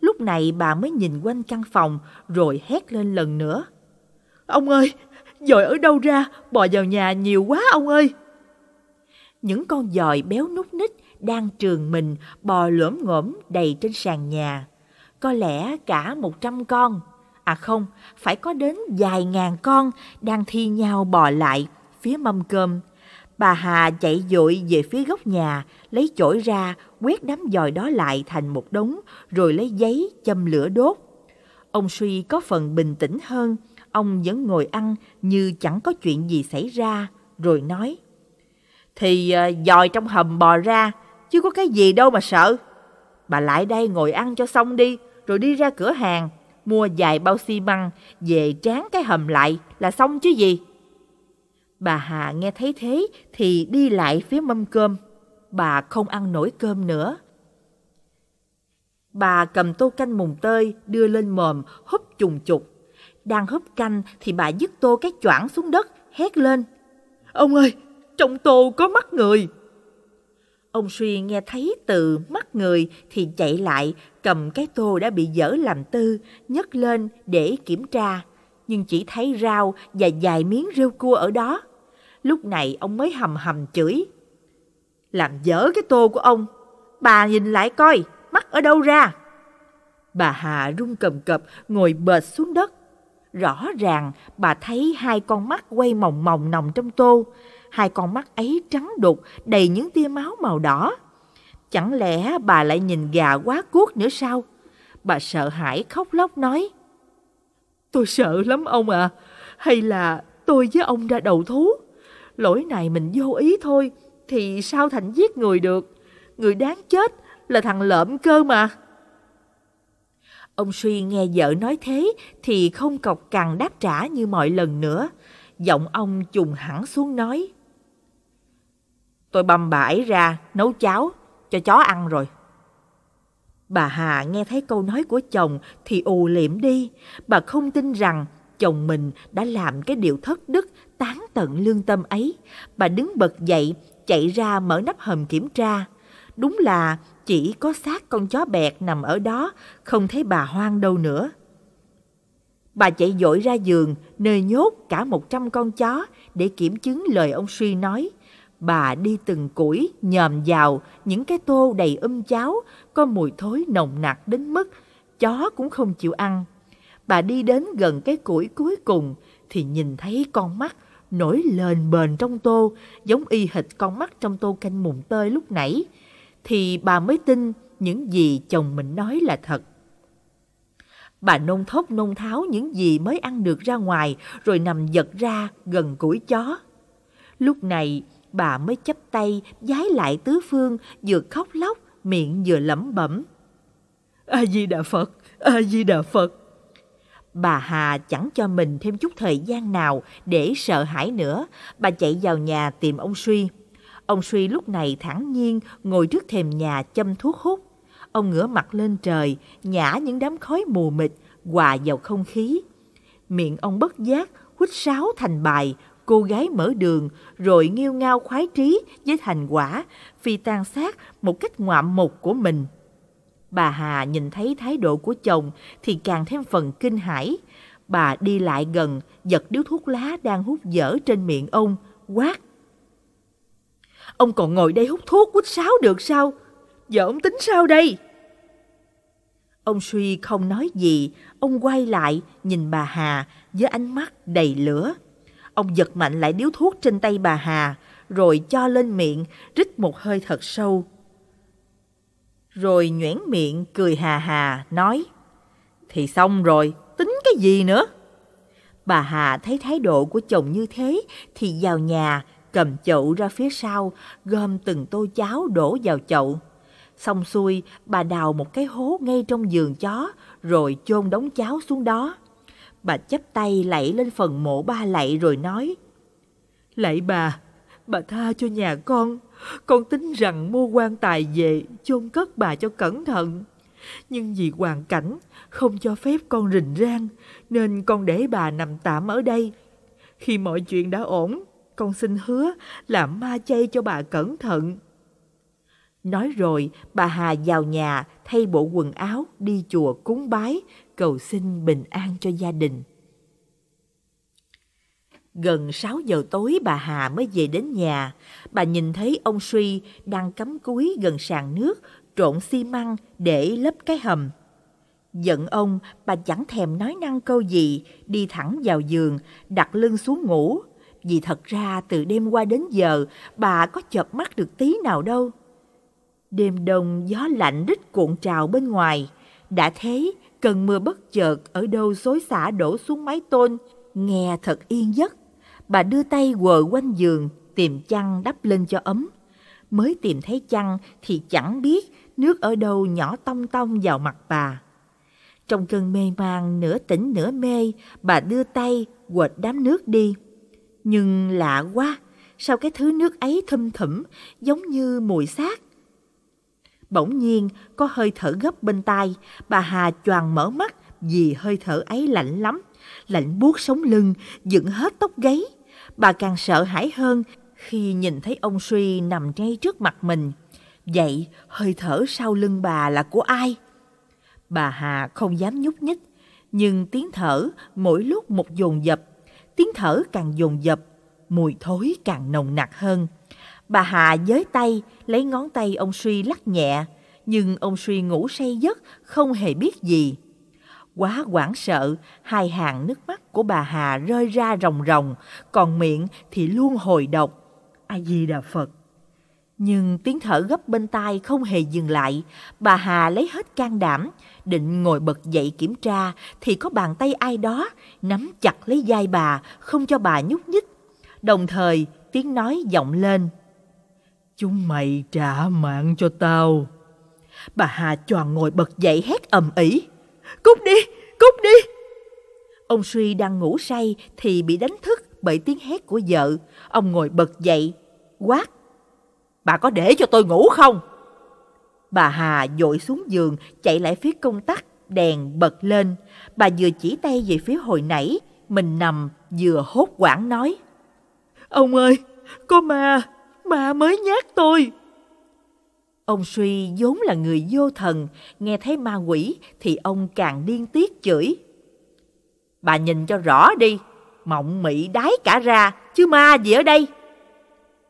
Lúc này bà mới nhìn quanh căn phòng rồi hét lên lần nữa. Ông ơi, dòi ở đâu ra, bò vào nhà nhiều quá ông ơi. Những con dòi béo nút nít đang trường mình bò lỡm ngổm đầy trên sàn nhà. Có lẽ cả một trăm con, à không, phải có đến vài ngàn con đang thi nhau bò lại phía mâm cơm. Bà Hà chạy dội về phía góc nhà, lấy chổi ra, quét đám dòi đó lại thành một đống, rồi lấy giấy châm lửa đốt. Ông Suy có phần bình tĩnh hơn, ông vẫn ngồi ăn như chẳng có chuyện gì xảy ra, rồi nói. Thì uh, dòi trong hầm bò ra, chứ có cái gì đâu mà sợ. Bà lại đây ngồi ăn cho xong đi, rồi đi ra cửa hàng, mua vài bao xi măng, về tráng cái hầm lại là xong chứ gì. Bà Hà nghe thấy thế thì đi lại phía mâm cơm. Bà không ăn nổi cơm nữa. Bà cầm tô canh mùng tơi đưa lên mồm húp trùng trục. Đang húp canh thì bà dứt tô cái choảng xuống đất hét lên. Ông ơi, trong tô có mắt người. Ông Suy nghe thấy từ mắt người thì chạy lại, cầm cái tô đã bị dở làm tư, nhấc lên để kiểm tra. Nhưng chỉ thấy rau và vài miếng rêu cua ở đó. Lúc này ông mới hầm hầm chửi. Làm dở cái tô của ông. Bà nhìn lại coi, mắt ở đâu ra. Bà Hà run cầm cập, ngồi bệt xuống đất. Rõ ràng bà thấy hai con mắt quay mòng mòng nòng trong tô hai con mắt ấy trắng đục, đầy những tia máu màu đỏ. Chẳng lẽ bà lại nhìn gà quá cuốc nữa sao? Bà sợ hãi khóc lóc nói. Tôi sợ lắm ông à, hay là tôi với ông ra đầu thú? Lỗi này mình vô ý thôi, thì sao thành giết người được? Người đáng chết là thằng lợm cơ mà. Ông Suy nghe vợ nói thế thì không cọc cằn đáp trả như mọi lần nữa. Giọng ông trùng hẳn xuống nói. Tôi băm bà ấy ra, nấu cháo, cho chó ăn rồi. Bà Hà nghe thấy câu nói của chồng thì ù liệm đi. Bà không tin rằng chồng mình đã làm cái điều thất đức, tán tận lương tâm ấy. Bà đứng bật dậy, chạy ra mở nắp hầm kiểm tra. Đúng là chỉ có xác con chó bẹt nằm ở đó, không thấy bà hoang đâu nữa. Bà chạy dội ra giường, nơi nhốt cả một trăm con chó để kiểm chứng lời ông Suy nói – bà đi từng củi nhòm vào những cái tô đầy um cháo có mùi thối nồng nặc đến mức chó cũng không chịu ăn. Bà đi đến gần cái củi cuối cùng thì nhìn thấy con mắt nổi lên bền trong tô giống y hệt con mắt trong tô canh mùng tơi lúc nãy thì bà mới tin những gì chồng mình nói là thật. Bà nôn thốc nôn tháo những gì mới ăn được ra ngoài rồi nằm giật ra gần củi chó. Lúc này bà mới chấp tay giái lại tứ phương vừa khóc lóc miệng vừa lẩm bẩm. A-di-đà Phật, A-di-đà Phật. Bà Hà chẳng cho mình thêm chút thời gian nào để sợ hãi nữa. Bà chạy vào nhà tìm ông Suy. Ông Suy lúc này thản nhiên ngồi trước thềm nhà châm thuốc hút. Ông ngửa mặt lên trời, nhả những đám khói mù mịt, hòa vào không khí. Miệng ông bất giác, huýt sáo thành bài, cô gái mở đường, rồi nghiêu ngao khoái trí với thành quả, phi tan xác một cách ngoạm mục của mình. Bà Hà nhìn thấy thái độ của chồng thì càng thêm phần kinh hãi. Bà đi lại gần, giật điếu thuốc lá đang hút dở trên miệng ông, quát. Ông còn ngồi đây hút thuốc quýt sáo được sao? Giờ ông tính sao đây? Ông Suy không nói gì, ông quay lại nhìn bà Hà với ánh mắt đầy lửa. Ông giật mạnh lại điếu thuốc trên tay bà Hà, rồi cho lên miệng, rít một hơi thật sâu. Rồi nhoẻn miệng cười hà hà, nói Thì xong rồi, tính cái gì nữa? Bà Hà thấy thái độ của chồng như thế thì vào nhà, cầm chậu ra phía sau, gom từng tô cháo đổ vào chậu. Xong xuôi, bà đào một cái hố ngay trong giường chó, rồi chôn đống cháo xuống đó. Bà chắp tay lạy lên phần mộ ba lạy rồi nói, Lạy bà, bà tha cho nhà con, con tính rằng mua quan tài về chôn cất bà cho cẩn thận. Nhưng vì hoàn cảnh không cho phép con rình rang, nên con để bà nằm tạm ở đây. Khi mọi chuyện đã ổn, con xin hứa làm ma chay cho bà cẩn thận. Nói rồi, bà Hà vào nhà thay bộ quần áo đi chùa cúng bái, cầu xin bình an cho gia đình. Gần 6 giờ tối bà Hà mới về đến nhà. Bà nhìn thấy ông Suy đang cắm cúi gần sàn nước, trộn xi măng để lấp cái hầm. Giận ông, bà chẳng thèm nói năng câu gì, đi thẳng vào giường, đặt lưng xuống ngủ. Vì thật ra từ đêm qua đến giờ, bà có chợp mắt được tí nào đâu. Đêm đông gió lạnh rít cuộn trào bên ngoài. Đã thế, cơn mưa bất chợt ở đâu xối xả đổ xuống mái tôn, nghe thật yên giấc. Bà đưa tay quờ quanh giường, tìm chăn đắp lên cho ấm. Mới tìm thấy chăn thì chẳng biết nước ở đâu nhỏ tông tông vào mặt bà. Trong cơn mê man nửa tỉnh nửa mê, bà đưa tay quệt đám nước đi. Nhưng lạ quá, sao cái thứ nước ấy thâm thủm giống như mùi xác. Bỗng nhiên có hơi thở gấp bên tai, bà Hà choàng mở mắt vì hơi thở ấy lạnh lắm, lạnh buốt sống lưng, dựng hết tóc gáy. Bà càng sợ hãi hơn khi nhìn thấy ông Suy nằm ngay trước mặt mình. Vậy hơi thở sau lưng bà là của ai? Bà Hà không dám nhúc nhích, nhưng tiếng thở mỗi lúc một dồn dập, tiếng thở càng dồn dập, mùi thối càng nồng nặc hơn. Bà Hà giới tay, lấy ngón tay ông Suy lắc nhẹ, nhưng ông Suy ngủ say giấc, không hề biết gì. Quá hoảng sợ, hai hàng nước mắt của bà Hà rơi ra ròng ròng, còn miệng thì luôn hồi độc. A Di Đà Phật. Nhưng tiếng thở gấp bên tai không hề dừng lại, bà Hà lấy hết can đảm, định ngồi bật dậy kiểm tra thì có bàn tay ai đó nắm chặt lấy vai bà, không cho bà nhúc nhích. Đồng thời tiếng nói vọng lên. Chúng mày trả mạng cho tao. Bà Hà choàng ngồi bật dậy hét ầm ĩ. Cút đi, cút đi. Ông Suy đang ngủ say thì bị đánh thức bởi tiếng hét của vợ. Ông ngồi bật dậy, quát. Bà có để cho tôi ngủ không? Bà Hà dội xuống giường, chạy lại phía công tắc, đèn bật lên. Bà vừa chỉ tay về phía hồi nãy, mình nằm vừa hốt quảng nói. Ông ơi, có ma, ma mới nhát tôi. Ông Suy vốn là người vô thần, nghe thấy ma quỷ thì ông càng điên tiết chửi. Bà nhìn cho rõ đi, mộng mị đái cả ra, chứ ma gì ở đây?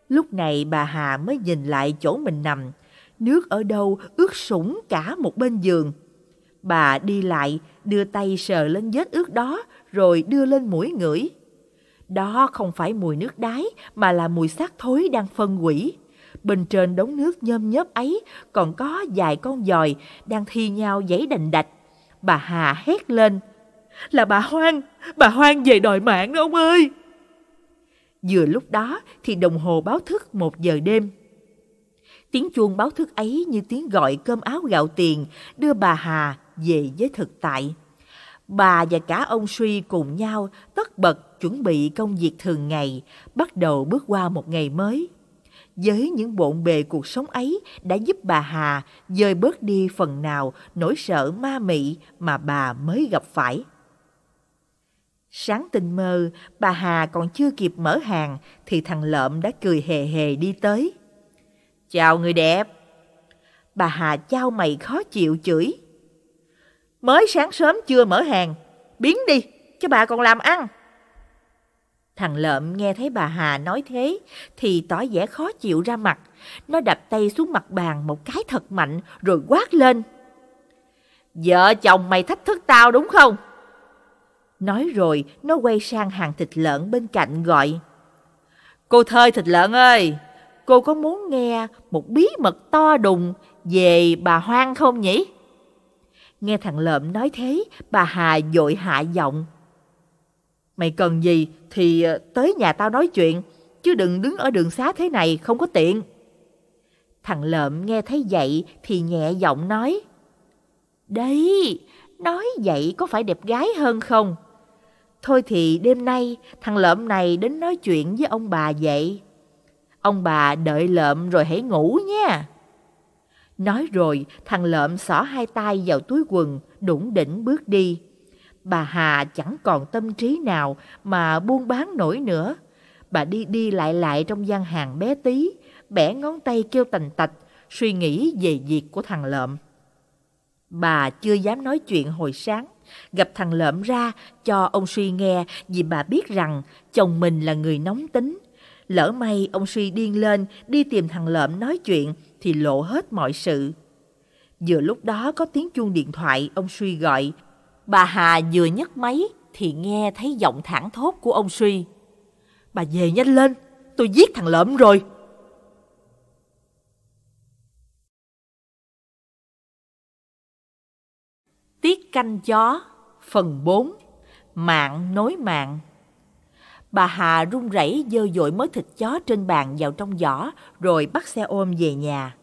Lúc này bà Hà mới nhìn lại chỗ mình nằm, nước ở đâu ướt sũng cả một bên giường. Bà đi lại, đưa tay sờ lên vết ướt đó, rồi đưa lên mũi ngửi. Đó không phải mùi nước đái, mà là mùi xác thối đang phân quỷ. Bên trên đống nước nhôm nhớp ấy còn có vài con dòi đang thi nhau giấy đành đạch. Bà Hà hét lên. Là bà Hoang, bà Hoang về đòi mạng ông ơi! Vừa lúc đó thì đồng hồ báo thức một giờ đêm. Tiếng chuông báo thức ấy như tiếng gọi cơm áo gạo tiền đưa bà Hà về với thực tại. Bà và cả ông Suy cùng nhau tất bật chuẩn bị công việc thường ngày, bắt đầu bước qua một ngày mới. Với những bộn bề cuộc sống ấy đã giúp bà Hà dời bớt đi phần nào nỗi sợ ma mị mà bà mới gặp phải. Sáng tinh mơ, bà Hà còn chưa kịp mở hàng thì thằng Lợm đã cười hề hề đi tới. Chào người đẹp. Bà Hà trao mày khó chịu chửi. Mới sáng sớm chưa mở hàng, biến đi, cho bà còn làm ăn. Thằng Lợm nghe thấy bà Hà nói thế thì tỏ vẻ khó chịu ra mặt. Nó đập tay xuống mặt bàn một cái thật mạnh rồi quát lên. Vợ chồng mày thách thức tao đúng không? Nói rồi nó quay sang hàng thịt lợn bên cạnh gọi. Cô thơi thịt lợn ơi, cô có muốn nghe một bí mật to đùng về bà Hoang không nhỉ? Nghe thằng Lợm nói thế, bà Hà dội hạ giọng. Mày cần gì thì ờ, tới nhà tao nói chuyện, chứ đừng đứng ở đường xá thế này không có tiện. Thằng Lợm nghe thấy vậy thì nhẹ giọng nói. Đấy, nói vậy có phải đẹp gái hơn không? Thôi thì đêm nay thằng Lợm này đến nói chuyện với ông bà vậy. Ông bà đợi Lợm rồi hãy ngủ nha. Nói rồi, thằng Lợm xỏ hai tay vào túi quần, đủng đỉnh bước đi. Bà Hà chẳng còn tâm trí nào mà buôn bán nổi nữa. Bà đi đi lại lại trong gian hàng bé tí, bẻ ngón tay kêu tành tạch, suy nghĩ về việc của thằng Lợm. Bà chưa dám nói chuyện hồi sáng, gặp thằng Lợm ra cho ông suy nghe vì bà biết rằng chồng mình là người nóng tính. Lỡ may ông suy điên lên đi tìm thằng Lợm nói chuyện thì lộ hết mọi sự. Vừa lúc đó có tiếng chuông điện thoại ông suy gọi, Bà Hà vừa nhấc máy thì nghe thấy giọng thẳng thốt của ông Suy. Bà về nhanh lên, tôi giết thằng lợm rồi. Tiết canh chó, phần 4, mạng nối mạng. Bà Hà run rẩy dơ dội mớ thịt chó trên bàn vào trong giỏ rồi bắt xe ôm về nhà.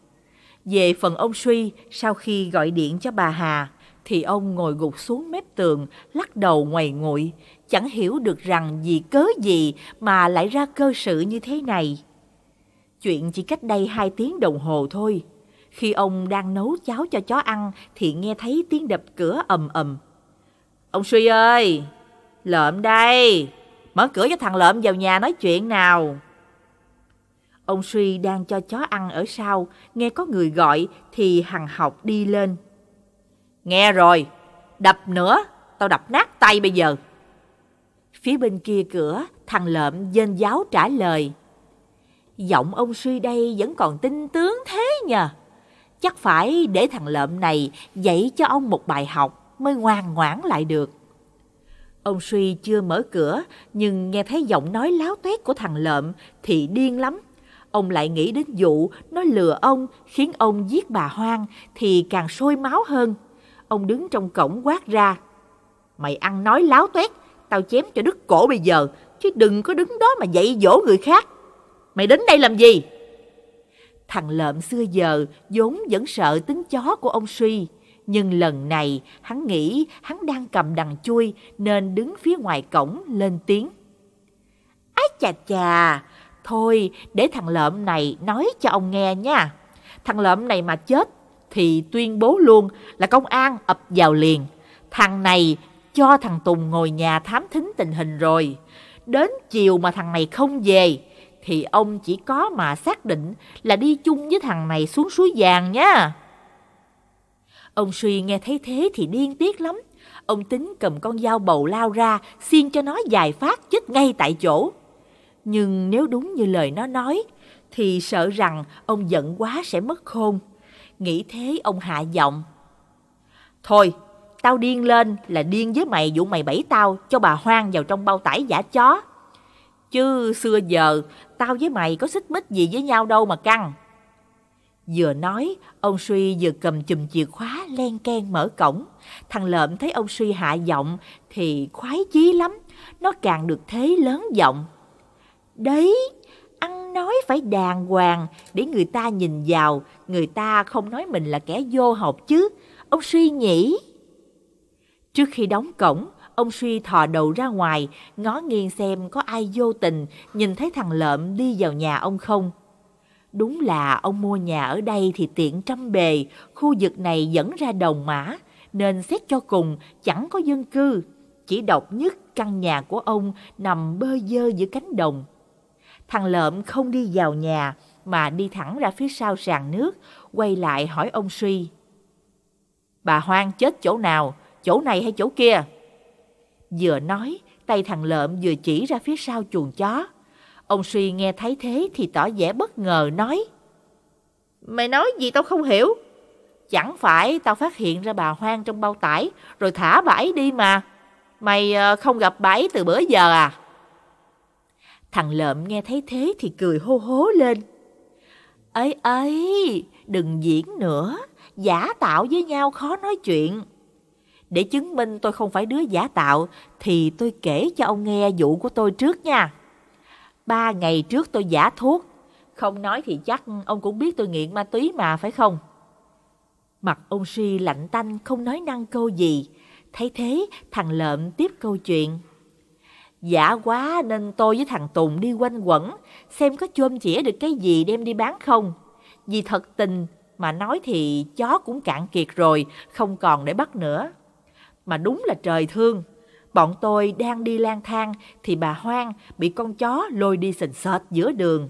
Về phần ông Suy, sau khi gọi điện cho bà Hà, thì ông ngồi gục xuống mép tường, lắc đầu ngoài nguội, chẳng hiểu được rằng vì cớ gì mà lại ra cơ sự như thế này. Chuyện chỉ cách đây hai tiếng đồng hồ thôi. Khi ông đang nấu cháo cho chó ăn thì nghe thấy tiếng đập cửa ầm ầm. Ông Suy ơi, lợm đây, mở cửa cho thằng lợm vào nhà nói chuyện nào. Ông Suy đang cho chó ăn ở sau, nghe có người gọi thì hằng học đi lên. Nghe rồi, đập nữa, tao đập nát tay bây giờ. Phía bên kia cửa, thằng lợm dên giáo trả lời. Giọng ông suy đây vẫn còn tinh tướng thế nhờ. Chắc phải để thằng lợm này dạy cho ông một bài học mới ngoan ngoãn lại được. Ông suy chưa mở cửa nhưng nghe thấy giọng nói láo toét của thằng lợm thì điên lắm. Ông lại nghĩ đến vụ nó lừa ông khiến ông giết bà Hoang thì càng sôi máu hơn. Ông đứng trong cổng quát ra. Mày ăn nói láo toét, tao chém cho đứt cổ bây giờ, chứ đừng có đứng đó mà dạy dỗ người khác. Mày đến đây làm gì? Thằng lợm xưa giờ vốn vẫn sợ tính chó của ông Suy. Nhưng lần này hắn nghĩ hắn đang cầm đằng chui nên đứng phía ngoài cổng lên tiếng. Ái chà chà, thôi để thằng lợm này nói cho ông nghe nha. Thằng lợm này mà chết thì tuyên bố luôn là công an ập vào liền. Thằng này cho thằng Tùng ngồi nhà thám thính tình hình rồi. Đến chiều mà thằng này không về thì ông chỉ có mà xác định là đi chung với thằng này xuống suối vàng nhá. Ông Suy nghe thấy thế thì điên tiết lắm. Ông tính cầm con dao bầu lao ra, xiên cho nó dài phát chết ngay tại chỗ. Nhưng nếu đúng như lời nó nói, thì sợ rằng ông giận quá sẽ mất khôn. Nghĩ thế ông hạ giọng. Thôi, tao điên lên là điên với mày vụ mày bẫy tao cho bà hoang vào trong bao tải giả chó. Chứ xưa giờ tao với mày có xích mích gì với nhau đâu mà căng. Vừa nói, ông Suy vừa cầm chùm chìa khóa len ken mở cổng. Thằng lợm thấy ông Suy hạ giọng thì khoái chí lắm. Nó càng được thế lớn giọng. Đấy, nói phải đàng hoàng để người ta nhìn vào, người ta không nói mình là kẻ vô học chứ. Ông suy nhỉ? Trước khi đóng cổng, ông suy thò đầu ra ngoài, ngó nghiêng xem có ai vô tình nhìn thấy thằng lợm đi vào nhà ông không. Đúng là ông mua nhà ở đây thì tiện trăm bề, khu vực này dẫn ra đồng mã, nên xét cho cùng chẳng có dân cư. Chỉ độc nhất căn nhà của ông nằm bơ dơ giữa cánh đồng. Thằng lợm không đi vào nhà mà đi thẳng ra phía sau sàn nước, quay lại hỏi ông suy. Bà Hoang chết chỗ nào, chỗ này hay chỗ kia? Vừa nói, tay thằng lợm vừa chỉ ra phía sau chuồng chó. Ông suy nghe thấy thế thì tỏ vẻ bất ngờ nói. Mày nói gì tao không hiểu. Chẳng phải tao phát hiện ra bà Hoang trong bao tải rồi thả bà ấy đi mà. Mày ờ, không gặp bà ấy từ bữa giờ à? Thằng lợm nghe thấy thế thì cười hô hố lên. Ấy ấy, đừng diễn nữa, giả tạo với nhau khó nói chuyện. Để chứng minh tôi không phải đứa giả tạo thì tôi kể cho ông nghe vụ của tôi trước nha. Ba ngày trước tôi giả thuốc, không nói thì chắc ông cũng biết tôi nghiện ma túy mà phải không? Mặt ông si lạnh tanh không nói năng câu gì. Thấy thế thằng lợm tiếp câu chuyện. Giả quá nên tôi với thằng Tùng đi quanh quẩn, xem có chôm chĩa được cái gì đem đi bán không. Vì thật tình mà nói thì chó cũng cạn kiệt rồi, không còn để bắt nữa. Mà đúng là trời thương. Bọn tôi đang đi lang thang thì bà Hoang bị con chó lôi đi sình sệt giữa đường.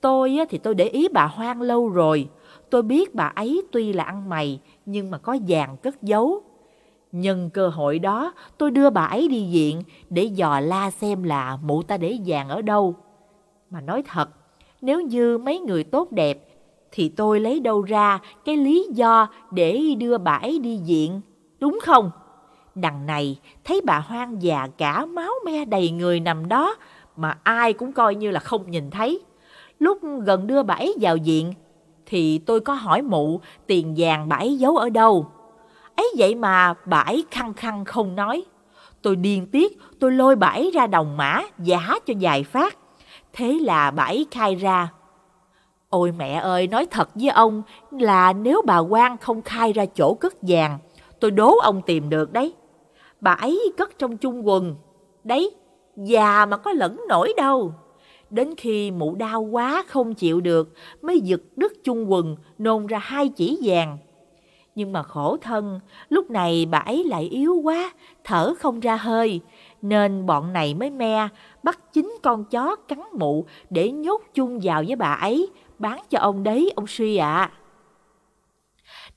Tôi thì tôi để ý bà Hoang lâu rồi. Tôi biết bà ấy tuy là ăn mày nhưng mà có vàng cất giấu. Nhân cơ hội đó, tôi đưa bà ấy đi viện để dò la xem là mụ ta để vàng ở đâu. Mà nói thật, nếu như mấy người tốt đẹp, thì tôi lấy đâu ra cái lý do để đưa bà ấy đi viện, đúng không? Đằng này, thấy bà hoang già cả máu me đầy người nằm đó, mà ai cũng coi như là không nhìn thấy. Lúc gần đưa bà ấy vào viện, thì tôi có hỏi mụ tiền vàng bà ấy giấu ở đâu ấy vậy mà bà ấy khăng khăng không nói. Tôi điên tiết, tôi lôi bãi ra đồng mã, giả cho dài phát. Thế là bãi khai ra. Ôi mẹ ơi, nói thật với ông là nếu bà quan không khai ra chỗ cất vàng, tôi đố ông tìm được đấy. Bà ấy cất trong chung quần. Đấy, già mà có lẫn nổi đâu. Đến khi mụ đau quá không chịu được, mới giật đứt chung quần, nôn ra hai chỉ vàng nhưng mà khổ thân, lúc này bà ấy lại yếu quá, thở không ra hơi, nên bọn này mới me, bắt chính con chó cắn mụ để nhốt chung vào với bà ấy, bán cho ông đấy, ông suy ạ. À.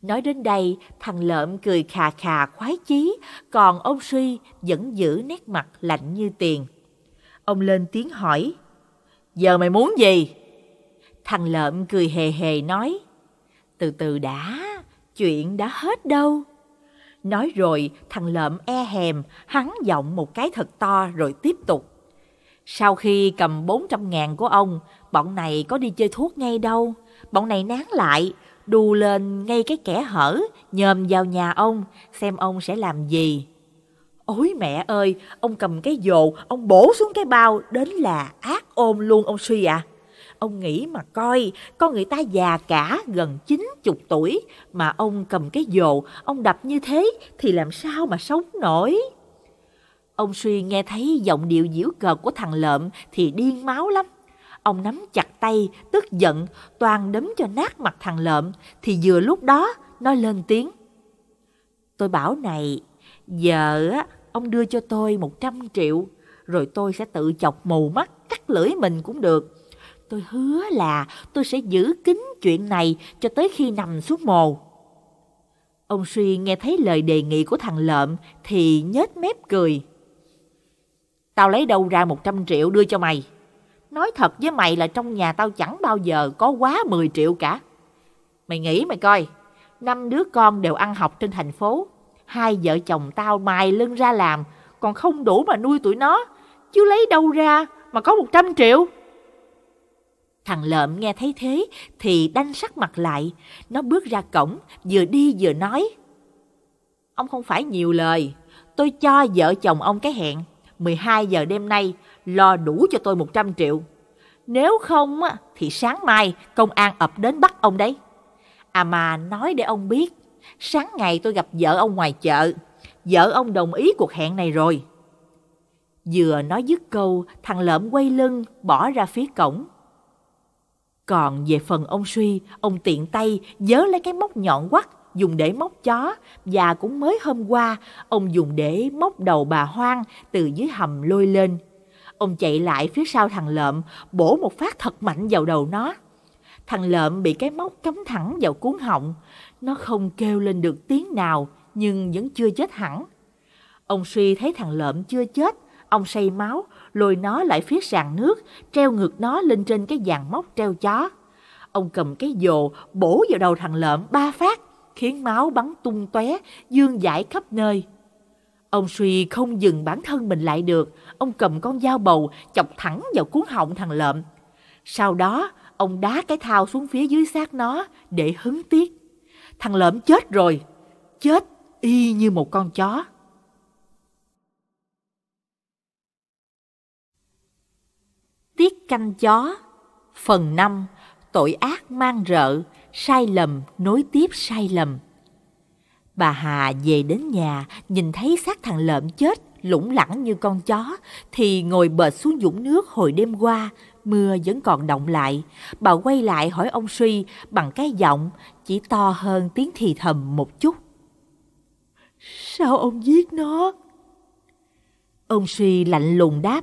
Nói đến đây, thằng lợm cười khà khà khoái chí, còn ông suy vẫn giữ nét mặt lạnh như tiền. Ông lên tiếng hỏi, giờ mày muốn gì? Thằng lợm cười hề hề nói, từ từ đã, chuyện đã hết đâu. Nói rồi, thằng lợm e hèm, hắn giọng một cái thật to rồi tiếp tục. Sau khi cầm 400 ngàn của ông, bọn này có đi chơi thuốc ngay đâu. Bọn này nán lại, đù lên ngay cái kẻ hở, nhòm vào nhà ông, xem ông sẽ làm gì. Ôi mẹ ơi, ông cầm cái dồ, ông bổ xuống cái bao, đến là ác ôm luôn ông suy à. Ông nghĩ mà coi, con người ta già cả gần 90 tuổi mà ông cầm cái dồ, ông đập như thế thì làm sao mà sống nổi. Ông suy nghe thấy giọng điệu diễu cợt của thằng lợm thì điên máu lắm. Ông nắm chặt tay, tức giận, toàn đấm cho nát mặt thằng lợm, thì vừa lúc đó nó lên tiếng. Tôi bảo này, giờ ông đưa cho tôi 100 triệu, rồi tôi sẽ tự chọc mù mắt, cắt lưỡi mình cũng được. Tôi hứa là tôi sẽ giữ kín chuyện này cho tới khi nằm xuống mồ. Ông Suy nghe thấy lời đề nghị của thằng lợm thì nhếch mép cười. Tao lấy đâu ra 100 triệu đưa cho mày. Nói thật với mày là trong nhà tao chẳng bao giờ có quá 10 triệu cả. Mày nghĩ mày coi, năm đứa con đều ăn học trên thành phố. Hai vợ chồng tao mài lưng ra làm, còn không đủ mà nuôi tụi nó. Chứ lấy đâu ra mà có 100 triệu. Thằng lợm nghe thấy thế thì đanh sắc mặt lại. Nó bước ra cổng, vừa đi vừa nói. Ông không phải nhiều lời. Tôi cho vợ chồng ông cái hẹn. 12 giờ đêm nay, lo đủ cho tôi 100 triệu. Nếu không thì sáng mai công an ập đến bắt ông đấy. À mà nói để ông biết, sáng ngày tôi gặp vợ ông ngoài chợ. Vợ ông đồng ý cuộc hẹn này rồi. Vừa nói dứt câu, thằng lợm quay lưng, bỏ ra phía cổng. Còn về phần ông suy, ông tiện tay dớ lấy cái móc nhọn quắt dùng để móc chó và cũng mới hôm qua ông dùng để móc đầu bà Hoang từ dưới hầm lôi lên. Ông chạy lại phía sau thằng lợm, bổ một phát thật mạnh vào đầu nó. Thằng lợm bị cái móc cắm thẳng vào cuốn họng. Nó không kêu lên được tiếng nào, nhưng vẫn chưa chết hẳn. Ông suy thấy thằng lợm chưa chết, ông say máu, lôi nó lại phía sàn nước, treo ngược nó lên trên cái dàn móc treo chó. Ông cầm cái dồ bổ vào đầu thằng lợm ba phát, khiến máu bắn tung tóe, dương dãi khắp nơi. Ông suy không dừng bản thân mình lại được, ông cầm con dao bầu chọc thẳng vào cuốn họng thằng lợm. Sau đó, ông đá cái thao xuống phía dưới xác nó để hứng tiếc. Thằng lợm chết rồi, chết y như một con chó. Tiết canh chó. Phần 5 Tội ác mang rợ, Sai lầm, nối tiếp sai lầm. Bà Hà về đến nhà, Nhìn thấy xác thằng lợm chết, Lủng lẳng như con chó, Thì ngồi bệt xuống dũng nước hồi đêm qua, Mưa vẫn còn động lại. Bà quay lại hỏi ông Suy Bằng cái giọng Chỉ to hơn tiếng thì thầm một chút. Sao ông giết nó? Ông Suy lạnh lùng đáp,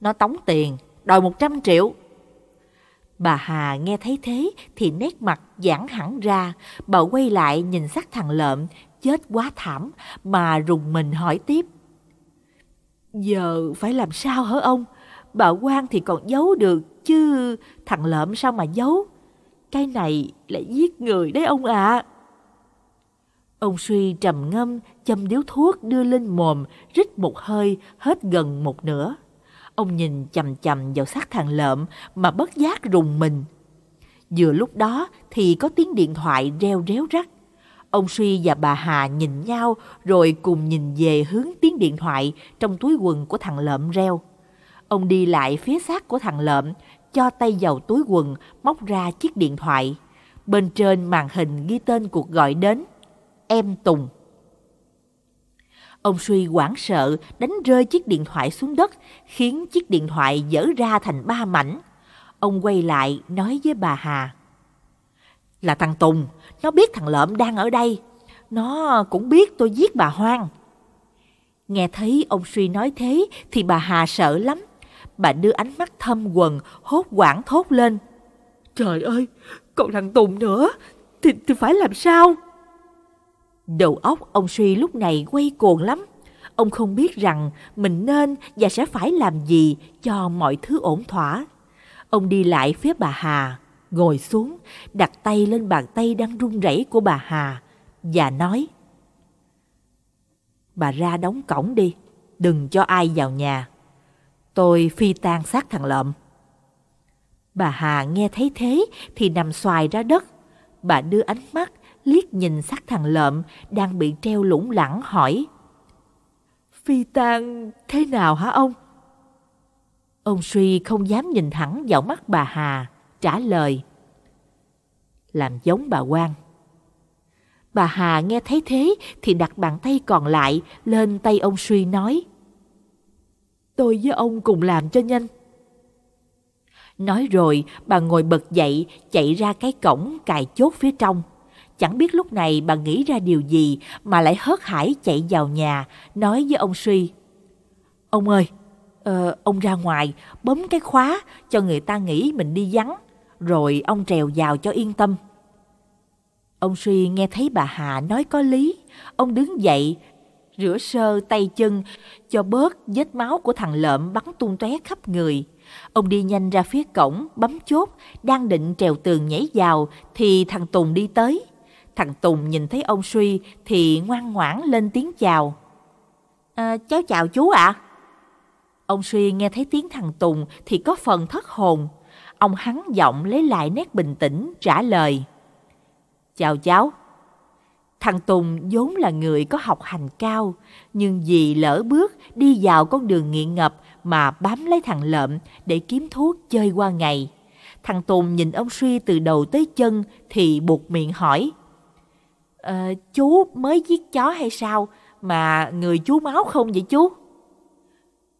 Nó tống tiền đòi 100 triệu. Bà Hà nghe thấy thế thì nét mặt giãn hẳn ra, bà quay lại nhìn xác thằng lợm, chết quá thảm mà rùng mình hỏi tiếp. Giờ phải làm sao hả ông? Bà quan thì còn giấu được chứ thằng lợm sao mà giấu? Cái này là giết người đấy ông ạ. À. Ông suy trầm ngâm, châm điếu thuốc đưa lên mồm, rít một hơi, hết gần một nửa. Ông nhìn chầm chầm vào xác thằng lợm mà bất giác rùng mình. Vừa lúc đó thì có tiếng điện thoại reo réo rắt. Ông Suy và bà Hà nhìn nhau rồi cùng nhìn về hướng tiếng điện thoại trong túi quần của thằng lợm reo. Ông đi lại phía xác của thằng lợm, cho tay vào túi quần, móc ra chiếc điện thoại. Bên trên màn hình ghi tên cuộc gọi đến. Em Tùng. Ông Suy hoảng sợ đánh rơi chiếc điện thoại xuống đất, khiến chiếc điện thoại dở ra thành ba mảnh. Ông quay lại nói với bà Hà. Là thằng Tùng, nó biết thằng Lợm đang ở đây. Nó cũng biết tôi giết bà Hoang. Nghe thấy ông Suy nói thế thì bà Hà sợ lắm. Bà đưa ánh mắt thâm quần, hốt quảng thốt lên. Trời ơi, còn thằng Tùng nữa, thì, thì phải làm sao? Đầu óc ông Suy lúc này quay cuồng lắm. Ông không biết rằng mình nên và sẽ phải làm gì cho mọi thứ ổn thỏa. Ông đi lại phía bà Hà, ngồi xuống, đặt tay lên bàn tay đang run rẩy của bà Hà và nói Bà ra đóng cổng đi, đừng cho ai vào nhà. Tôi phi tan xác thằng lợm. Bà Hà nghe thấy thế thì nằm xoài ra đất. Bà đưa ánh mắt liếc nhìn xác thằng lợm đang bị treo lủng lẳng hỏi. Phi tan thế nào hả ông? Ông Suy không dám nhìn thẳng vào mắt bà Hà, trả lời. Làm giống bà quan. Bà Hà nghe thấy thế thì đặt bàn tay còn lại lên tay ông Suy nói. Tôi với ông cùng làm cho nhanh. Nói rồi, bà ngồi bật dậy, chạy ra cái cổng cài chốt phía trong. Chẳng biết lúc này bà nghĩ ra điều gì mà lại hớt hải chạy vào nhà, nói với ông Suy. Ông ơi, ờ, ông ra ngoài, bấm cái khóa cho người ta nghĩ mình đi vắng, rồi ông trèo vào cho yên tâm. Ông Suy nghe thấy bà Hà nói có lý, ông đứng dậy, rửa sơ tay chân cho bớt vết máu của thằng lợm bắn tung tóe khắp người. Ông đi nhanh ra phía cổng, bấm chốt, đang định trèo tường nhảy vào thì thằng Tùng đi tới. Thằng Tùng nhìn thấy ông Suy thì ngoan ngoãn lên tiếng chào. À, cháu chào chú ạ. À. Ông Suy nghe thấy tiếng thằng Tùng thì có phần thất hồn. Ông hắn giọng lấy lại nét bình tĩnh trả lời. Chào cháu. Thằng Tùng vốn là người có học hành cao, nhưng vì lỡ bước đi vào con đường nghiện ngập mà bám lấy thằng lợm để kiếm thuốc chơi qua ngày. Thằng Tùng nhìn ông suy từ đầu tới chân thì buộc miệng hỏi. Ờ, chú mới giết chó hay sao mà người chú máu không vậy chú?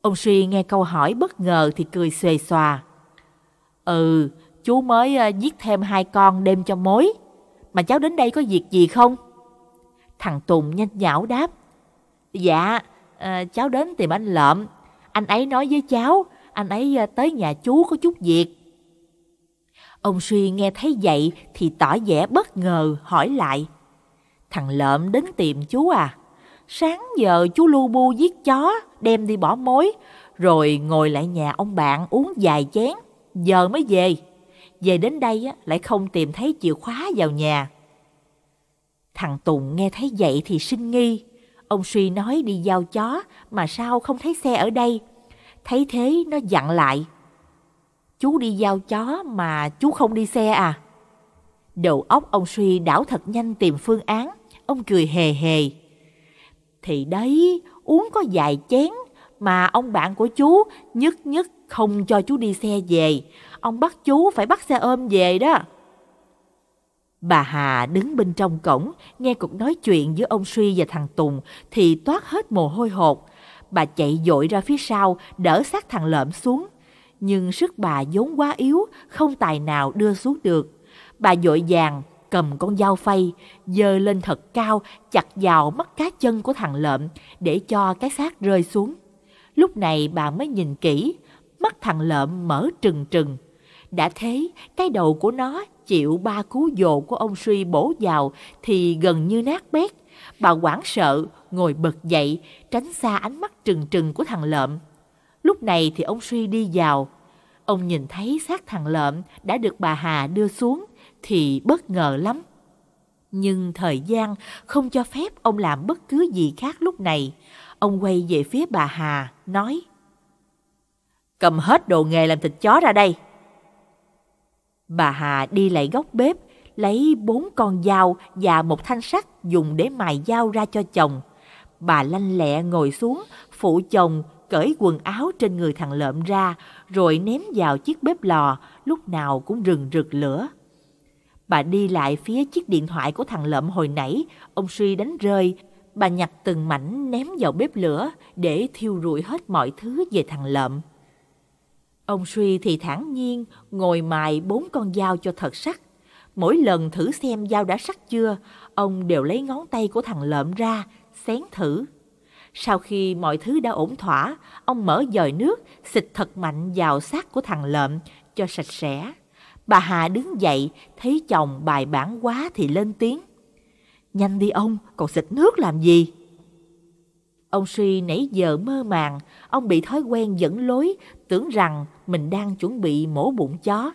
Ông suy nghe câu hỏi bất ngờ thì cười xuề xòa. Ừ, chú mới ờ, giết thêm hai con đem cho mối. Mà cháu đến đây có việc gì không? Thằng Tùng nhanh nhảo đáp. Dạ, à, cháu đến tìm anh Lợm. Anh ấy nói với cháu, anh ấy ờ, tới nhà chú có chút việc. Ông Suy nghe thấy vậy thì tỏ vẻ bất ngờ hỏi lại. Thằng Lợm đến tìm chú à? Sáng giờ chú lu bu giết chó, đem đi bỏ mối, rồi ngồi lại nhà ông bạn uống vài chén, giờ mới về. Về đến đây lại không tìm thấy chìa khóa vào nhà. Thằng Tùng nghe thấy vậy thì sinh nghi. Ông Suy nói đi giao chó mà sao không thấy xe ở đây. Thấy thế nó dặn lại. Chú đi giao chó mà chú không đi xe à? Đầu óc ông Suy đảo thật nhanh tìm phương án. Ông cười hề hề. Thì đấy, uống có vài chén mà ông bạn của chú nhất nhất không cho chú đi xe về. Ông bắt chú phải bắt xe ôm về đó. Bà Hà đứng bên trong cổng, nghe cuộc nói chuyện giữa ông Suy và thằng Tùng thì toát hết mồ hôi hột. Bà chạy dội ra phía sau, đỡ sát thằng lợm xuống. Nhưng sức bà vốn quá yếu, không tài nào đưa xuống được. Bà dội vàng cầm con dao phay, dơ lên thật cao, chặt vào mắt cá chân của thằng lợm để cho cái xác rơi xuống. Lúc này bà mới nhìn kỹ, mắt thằng lợm mở trừng trừng. Đã thế, cái đầu của nó chịu ba cú dồ của ông suy bổ vào thì gần như nát bét. Bà hoảng sợ, ngồi bật dậy, tránh xa ánh mắt trừng trừng của thằng lợm. Lúc này thì ông suy đi vào. Ông nhìn thấy xác thằng lợm đã được bà Hà đưa xuống thì bất ngờ lắm. Nhưng thời gian không cho phép ông làm bất cứ gì khác lúc này. Ông quay về phía bà Hà, nói Cầm hết đồ nghề làm thịt chó ra đây. Bà Hà đi lại góc bếp, lấy bốn con dao và một thanh sắt dùng để mài dao ra cho chồng. Bà lanh lẹ ngồi xuống, phụ chồng cởi quần áo trên người thằng lợm ra, rồi ném vào chiếc bếp lò, lúc nào cũng rừng rực lửa. Bà đi lại phía chiếc điện thoại của thằng lợm hồi nãy, ông suy đánh rơi. Bà nhặt từng mảnh ném vào bếp lửa để thiêu rụi hết mọi thứ về thằng lợm. Ông suy thì thản nhiên ngồi mài bốn con dao cho thật sắc. Mỗi lần thử xem dao đã sắc chưa, ông đều lấy ngón tay của thằng lợm ra, xén thử. Sau khi mọi thứ đã ổn thỏa, ông mở dòi nước, xịt thật mạnh vào xác của thằng lợm cho sạch sẽ. Bà Hà đứng dậy, thấy chồng bài bản quá thì lên tiếng. Nhanh đi ông, còn xịt nước làm gì? Ông suy nãy giờ mơ màng, ông bị thói quen dẫn lối, tưởng rằng mình đang chuẩn bị mổ bụng chó.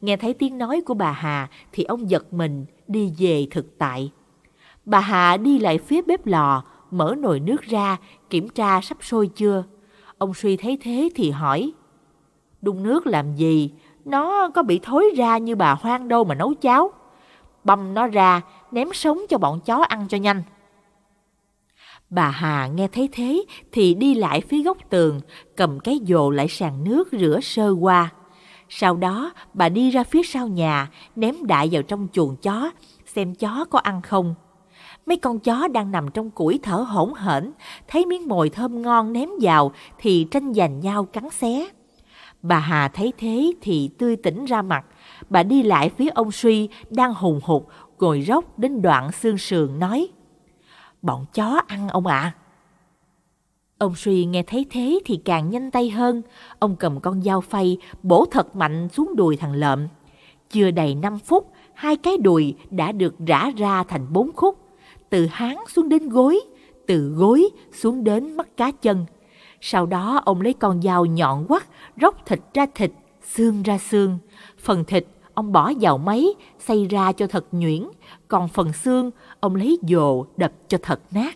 Nghe thấy tiếng nói của bà Hà thì ông giật mình đi về thực tại. Bà Hà đi lại phía bếp lò, mở nồi nước ra, kiểm tra sắp sôi chưa. Ông suy thấy thế thì hỏi, đun nước làm gì? Nó có bị thối ra như bà hoang đâu mà nấu cháo. Băm nó ra, ném sống cho bọn chó ăn cho nhanh. Bà Hà nghe thấy thế thì đi lại phía góc tường, cầm cái dồ lại sàn nước rửa sơ qua. Sau đó bà đi ra phía sau nhà, ném đại vào trong chuồng chó, xem chó có ăn không. Mấy con chó đang nằm trong củi thở hổn hển, thấy miếng mồi thơm ngon ném vào thì tranh giành nhau cắn xé. Bà Hà thấy thế thì tươi tỉnh ra mặt, bà đi lại phía ông Suy đang hùng hục, gồi róc đến đoạn xương sườn nói Bọn chó ăn ông ạ. À. Ông Suy nghe thấy thế thì càng nhanh tay hơn, ông cầm con dao phay bổ thật mạnh xuống đùi thằng lợm. Chưa đầy 5 phút, hai cái đùi đã được rã ra thành bốn khúc, từ háng xuống đến gối, từ gối xuống đến mắt cá chân. Sau đó ông lấy con dao nhọn quắt, róc thịt ra thịt, xương ra xương. Phần thịt ông bỏ vào máy, xay ra cho thật nhuyễn, còn phần xương ông lấy dồ đập cho thật nát.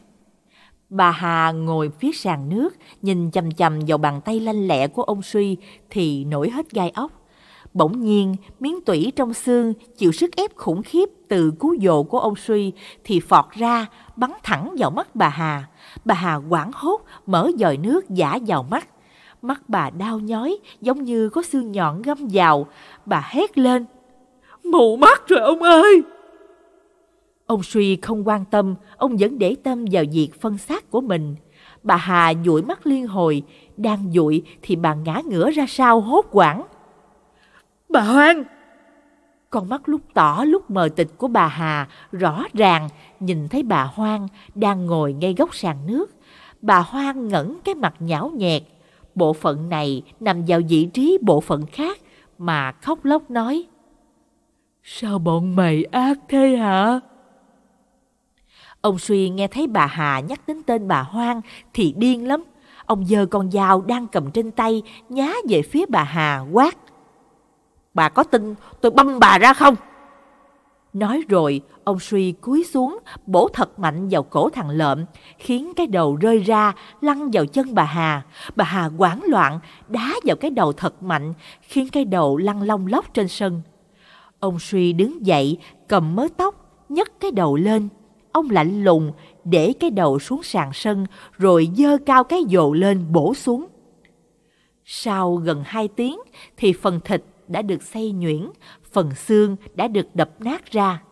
Bà Hà ngồi phía sàn nước, nhìn chầm chầm vào bàn tay lanh lẹ của ông Suy thì nổi hết gai ốc. Bỗng nhiên, miếng tủy trong xương chịu sức ép khủng khiếp từ cú dồ của ông Suy thì phọt ra, bắn thẳng vào mắt bà Hà. Bà Hà quảng hốt, mở dòi nước giả vào mắt mắt bà đau nhói giống như có xương nhọn găm vào. Bà hét lên. Mù mắt rồi ông ơi! Ông suy không quan tâm, ông vẫn để tâm vào việc phân xác của mình. Bà Hà dụi mắt liên hồi, đang dụi thì bà ngã ngửa ra sau hốt quảng. Bà Hoang! Con mắt lúc tỏ lúc mờ tịch của bà Hà rõ ràng nhìn thấy bà Hoang đang ngồi ngay góc sàn nước. Bà Hoang ngẩng cái mặt nhão nhẹt. Bộ phận này nằm vào vị trí bộ phận khác mà khóc lóc nói. Sao bọn mày ác thế hả? Ông Suy nghe thấy bà Hà nhắc đến tên bà Hoang thì điên lắm. Ông giơ con dao đang cầm trên tay nhá về phía bà Hà quát. Bà có tin tôi băm bà ra không? Nói rồi, ông Suy cúi xuống, bổ thật mạnh vào cổ thằng lợm, khiến cái đầu rơi ra, lăn vào chân bà Hà. Bà Hà hoảng loạn, đá vào cái đầu thật mạnh, khiến cái đầu lăn long lóc trên sân. Ông Suy đứng dậy, cầm mớ tóc, nhấc cái đầu lên. Ông lạnh lùng, để cái đầu xuống sàn sân, rồi dơ cao cái dồ lên bổ xuống. Sau gần hai tiếng, thì phần thịt đã được xay nhuyễn, phần xương đã được đập nát ra.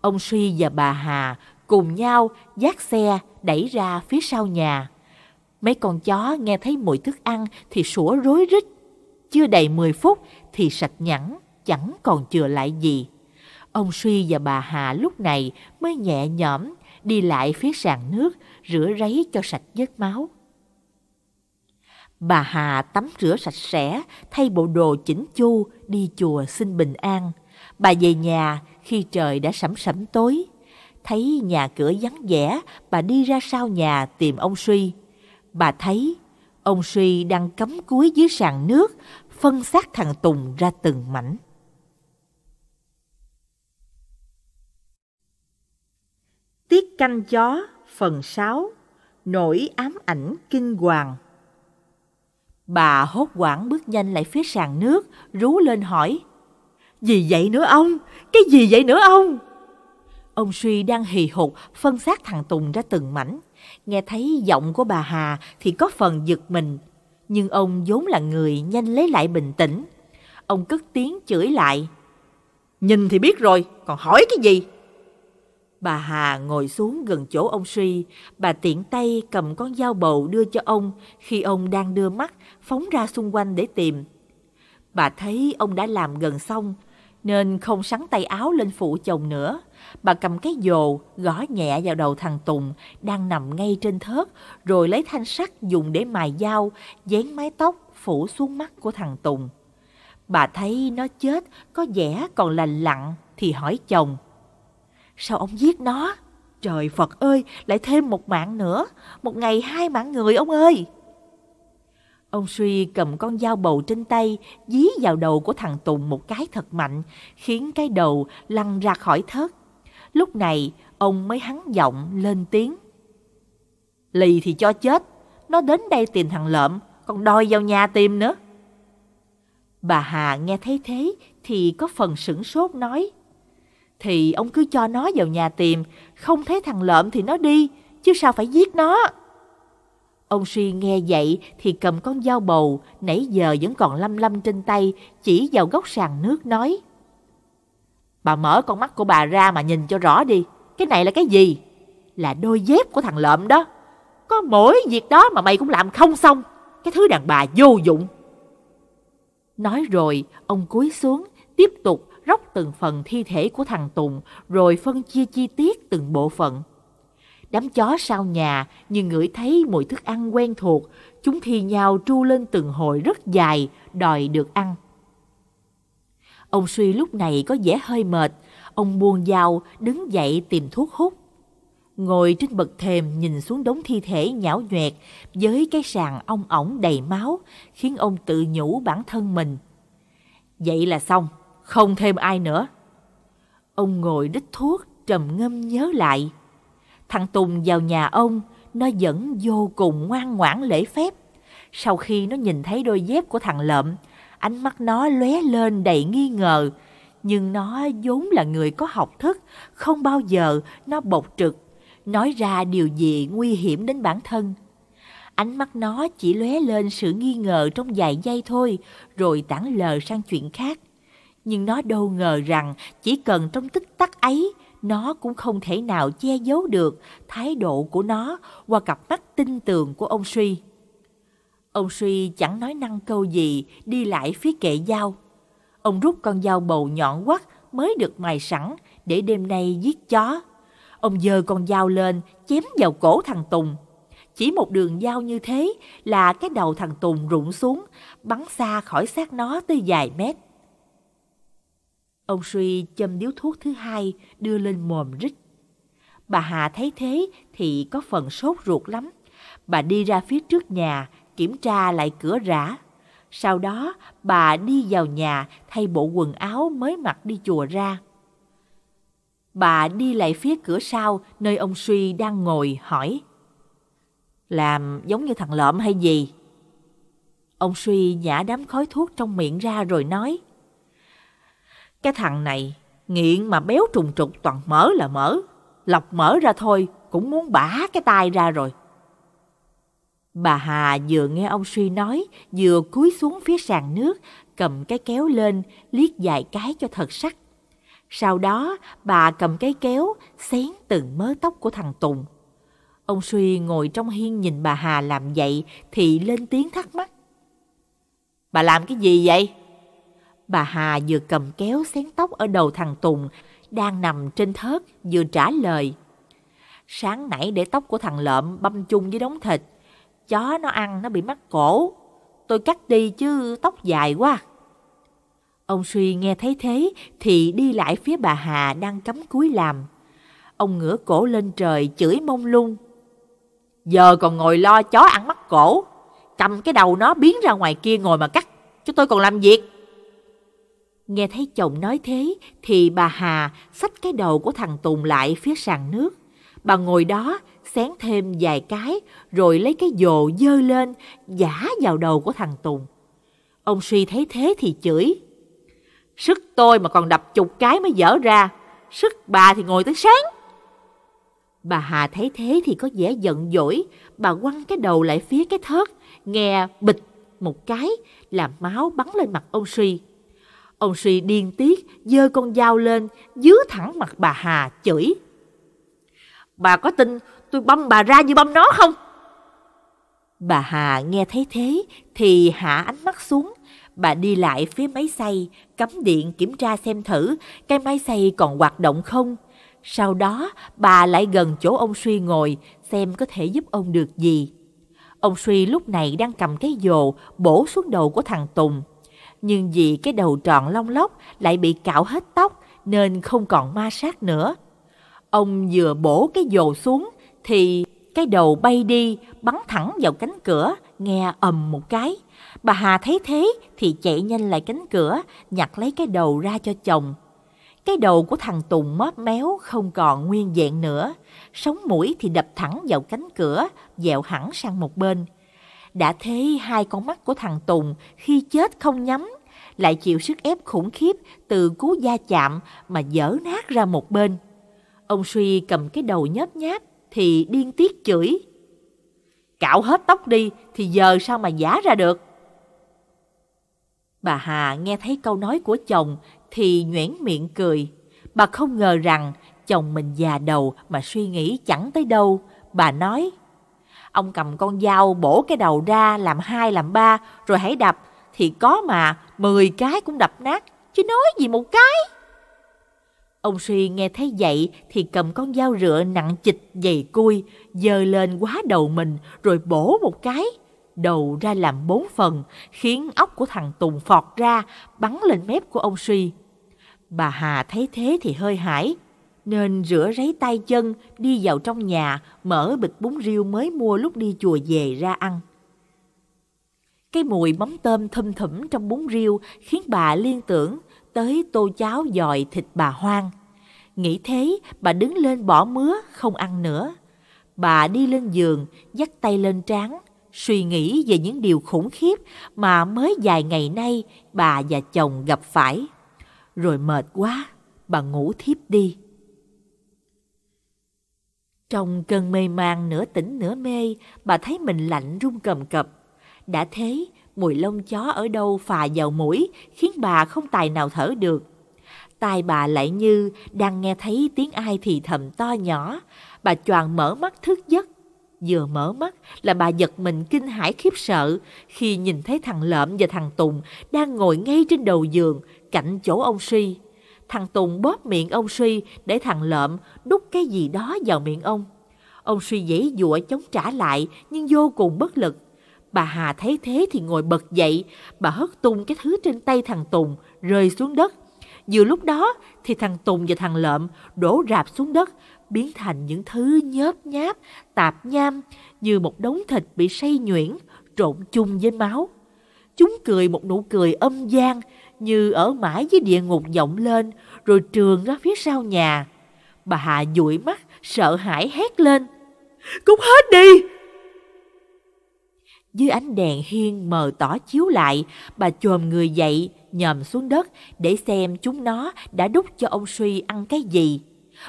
Ông Suy và bà Hà cùng nhau dắt xe đẩy ra phía sau nhà. Mấy con chó nghe thấy mùi thức ăn thì sủa rối rít. Chưa đầy 10 phút thì sạch nhẵn, chẳng còn chừa lại gì. Ông Suy và bà Hà lúc này mới nhẹ nhõm đi lại phía sàn nước rửa ráy cho sạch vết máu. Bà Hà tắm rửa sạch sẽ, thay bộ đồ chỉnh chu, đi chùa xin bình an. Bà về nhà khi trời đã sẫm sẫm tối. Thấy nhà cửa vắng vẻ, bà đi ra sau nhà tìm ông Suy. Bà thấy ông Suy đang cắm cúi dưới sàn nước, phân xác thằng Tùng ra từng mảnh. Tiết canh chó phần 6 Nỗi ám ảnh kinh hoàng Bà hốt quảng bước nhanh lại phía sàn nước, rú lên hỏi. Gì vậy nữa ông? Cái gì vậy nữa ông? Ông Suy đang hì hục phân xác thằng Tùng ra từng mảnh. Nghe thấy giọng của bà Hà thì có phần giật mình. Nhưng ông vốn là người nhanh lấy lại bình tĩnh. Ông cất tiếng chửi lại. Nhìn thì biết rồi, còn hỏi cái gì? Bà Hà ngồi xuống gần chỗ ông Suy, bà tiện tay cầm con dao bầu đưa cho ông khi ông đang đưa mắt phóng ra xung quanh để tìm. Bà thấy ông đã làm gần xong, nên không sắn tay áo lên phụ chồng nữa. Bà cầm cái dồ, gõ nhẹ vào đầu thằng Tùng, đang nằm ngay trên thớt, rồi lấy thanh sắt dùng để mài dao, dán mái tóc phủ xuống mắt của thằng Tùng. Bà thấy nó chết, có vẻ còn lành lặn, thì hỏi chồng. Sao ông giết nó? Trời Phật ơi, lại thêm một mạng nữa, một ngày hai mạng người ông ơi! Ông Suy cầm con dao bầu trên tay, dí vào đầu của thằng Tùng một cái thật mạnh, khiến cái đầu lăn ra khỏi thớt. Lúc này, ông mới hắn giọng lên tiếng. Lì thì cho chết, nó đến đây tìm thằng lợm, còn đòi vào nhà tìm nữa. Bà Hà nghe thấy thế thì có phần sửng sốt nói. Thì ông cứ cho nó vào nhà tìm, không thấy thằng lợm thì nó đi, chứ sao phải giết nó. Ông Suy nghe vậy thì cầm con dao bầu, nãy giờ vẫn còn lăm lăm trên tay, chỉ vào góc sàn nước nói. Bà mở con mắt của bà ra mà nhìn cho rõ đi, cái này là cái gì? Là đôi dép của thằng lợm đó. Có mỗi việc đó mà mày cũng làm không xong, cái thứ đàn bà vô dụng. Nói rồi, ông cúi xuống, tiếp tục róc từng phần thi thể của thằng Tùng, rồi phân chia chi tiết từng bộ phận. Đám chó sau nhà như ngửi thấy mùi thức ăn quen thuộc, chúng thi nhau tru lên từng hồi rất dài, đòi được ăn. Ông Suy lúc này có vẻ hơi mệt, ông buông dao đứng dậy tìm thuốc hút. Ngồi trên bậc thềm nhìn xuống đống thi thể nhão nhoẹt với cái sàn ong ổng đầy máu, khiến ông tự nhủ bản thân mình. Vậy là xong, không thêm ai nữa. Ông ngồi đích thuốc, trầm ngâm nhớ lại. Thằng Tùng vào nhà ông, nó vẫn vô cùng ngoan ngoãn lễ phép. Sau khi nó nhìn thấy đôi dép của thằng lợm, ánh mắt nó lóe lên đầy nghi ngờ. Nhưng nó vốn là người có học thức, không bao giờ nó bộc trực, nói ra điều gì nguy hiểm đến bản thân. Ánh mắt nó chỉ lóe lên sự nghi ngờ trong vài giây thôi, rồi tản lờ sang chuyện khác. Nhưng nó đâu ngờ rằng chỉ cần trong tích tắc ấy, nó cũng không thể nào che giấu được thái độ của nó qua cặp mắt tinh tường của ông Suy. Ông Suy chẳng nói năng câu gì, đi lại phía kệ dao. Ông rút con dao bầu nhọn quắt mới được mài sẵn để đêm nay giết chó. Ông giơ con dao lên, chém vào cổ thằng Tùng. Chỉ một đường dao như thế là cái đầu thằng Tùng rụng xuống, bắn xa khỏi xác nó tới vài mét. Ông Suy châm điếu thuốc thứ hai đưa lên mồm rít. Bà Hà thấy thế thì có phần sốt ruột lắm. Bà đi ra phía trước nhà, kiểm tra lại cửa rã. Sau đó, bà đi vào nhà thay bộ quần áo mới mặc đi chùa ra. Bà đi lại phía cửa sau nơi ông Suy đang ngồi hỏi. Làm giống như thằng lợm hay gì? Ông Suy nhả đám khói thuốc trong miệng ra rồi nói. Cái thằng này nghiện mà béo trùng trục toàn mỡ là mỡ. Lọc mỡ ra thôi cũng muốn bả cái tai ra rồi. Bà Hà vừa nghe ông Suy nói, vừa cúi xuống phía sàn nước, cầm cái kéo lên, liếc vài cái cho thật sắc. Sau đó, bà cầm cái kéo, xén từng mớ tóc của thằng Tùng. Ông Suy ngồi trong hiên nhìn bà Hà làm vậy thì lên tiếng thắc mắc. Bà làm cái gì vậy? Bà Hà vừa cầm kéo xén tóc ở đầu thằng Tùng, đang nằm trên thớt, vừa trả lời. Sáng nãy để tóc của thằng lợm băm chung với đống thịt, chó nó ăn nó bị mắc cổ. Tôi cắt đi chứ tóc dài quá. Ông Suy nghe thấy thế thì đi lại phía bà Hà đang cắm cúi làm. Ông ngửa cổ lên trời chửi mông lung. Giờ còn ngồi lo chó ăn mắc cổ. Cầm cái đầu nó biến ra ngoài kia ngồi mà cắt. Chứ tôi còn làm việc. Nghe thấy chồng nói thế thì bà Hà xách cái đầu của thằng Tùng lại phía sàn nước. Bà ngồi đó xén thêm vài cái rồi lấy cái dồ dơ lên giả vào đầu của thằng Tùng. Ông suy thấy thế thì chửi. Sức tôi mà còn đập chục cái mới dở ra, sức bà thì ngồi tới sáng. Bà Hà thấy thế thì có vẻ giận dỗi, bà quăng cái đầu lại phía cái thớt, nghe bịch một cái, làm máu bắn lên mặt ông Suy. Ông Suy điên tiết, giơ con dao lên, dứa thẳng mặt bà Hà, chửi. Bà có tin tôi băm bà ra như băm nó không? Bà Hà nghe thấy thế thì hạ ánh mắt xuống. Bà đi lại phía máy xay, cắm điện kiểm tra xem thử cái máy xay còn hoạt động không. Sau đó bà lại gần chỗ ông Suy ngồi xem có thể giúp ông được gì. Ông Suy lúc này đang cầm cái dồ bổ xuống đầu của thằng Tùng. Nhưng vì cái đầu tròn long lóc lại bị cạo hết tóc nên không còn ma sát nữa. Ông vừa bổ cái dồ xuống thì cái đầu bay đi bắn thẳng vào cánh cửa nghe ầm một cái. Bà Hà thấy thế thì chạy nhanh lại cánh cửa nhặt lấy cái đầu ra cho chồng. Cái đầu của thằng Tùng móp méo không còn nguyên vẹn nữa. Sống mũi thì đập thẳng vào cánh cửa, dẹo hẳn sang một bên. Đã thế hai con mắt của thằng Tùng khi chết không nhắm, lại chịu sức ép khủng khiếp từ cú da chạm mà dở nát ra một bên. Ông Suy cầm cái đầu nhớp nháp thì điên tiết chửi. Cạo hết tóc đi thì giờ sao mà giả ra được? Bà Hà nghe thấy câu nói của chồng thì nhoẻn miệng cười. Bà không ngờ rằng chồng mình già đầu mà suy nghĩ chẳng tới đâu. Bà nói, ông cầm con dao bổ cái đầu ra làm hai làm ba rồi hãy đập thì có mà mười cái cũng đập nát chứ nói gì một cái. Ông Suy nghe thấy vậy thì cầm con dao rựa nặng chịch dày cui, dơ lên quá đầu mình rồi bổ một cái. Đầu ra làm bốn phần, khiến óc của thằng Tùng phọt ra, bắn lên mép của ông Suy. Bà Hà thấy thế thì hơi hãi, nên rửa ráy tay chân, đi vào trong nhà, mở bịch bún riêu mới mua lúc đi chùa về ra ăn. Cái mùi mắm tôm thâm thủm trong bún riêu khiến bà liên tưởng tới tô cháo dòi thịt bà hoang. Nghĩ thế, bà đứng lên bỏ mứa, không ăn nữa. Bà đi lên giường, dắt tay lên trán, suy nghĩ về những điều khủng khiếp mà mới vài ngày nay bà và chồng gặp phải. Rồi mệt quá, bà ngủ thiếp đi. Trong cơn mê man nửa tỉnh nửa mê, bà thấy mình lạnh run cầm cập. Đã thế, mùi lông chó ở đâu phà vào mũi khiến bà không tài nào thở được. Tai bà lại như đang nghe thấy tiếng ai thì thầm to nhỏ. Bà choàng mở mắt thức giấc. Vừa mở mắt là bà giật mình kinh hãi khiếp sợ khi nhìn thấy thằng Lợm và thằng Tùng đang ngồi ngay trên đầu giường cạnh chỗ ông Suy. Thằng Tùng bóp miệng ông Suy để thằng Lợm đút cái gì đó vào miệng ông. Ông Suy dãy dụa chống trả lại nhưng vô cùng bất lực. Bà Hà thấy thế thì ngồi bật dậy, bà hất tung cái thứ trên tay thằng Tùng rơi xuống đất. Vừa lúc đó thì thằng Tùng và thằng Lợm đổ rạp xuống đất, biến thành những thứ nhớp nháp, tạp nham như một đống thịt bị say nhuyễn, trộn chung với máu. Chúng cười một nụ cười âm gian như ở mãi dưới địa ngục vọng lên rồi trường ra phía sau nhà. Bà Hà dụi mắt, sợ hãi hét lên. Cút hết đi! Dưới ánh đèn hiên mờ tỏ chiếu lại, bà chồm người dậy, nhòm xuống đất để xem chúng nó đã đút cho ông Suy ăn cái gì.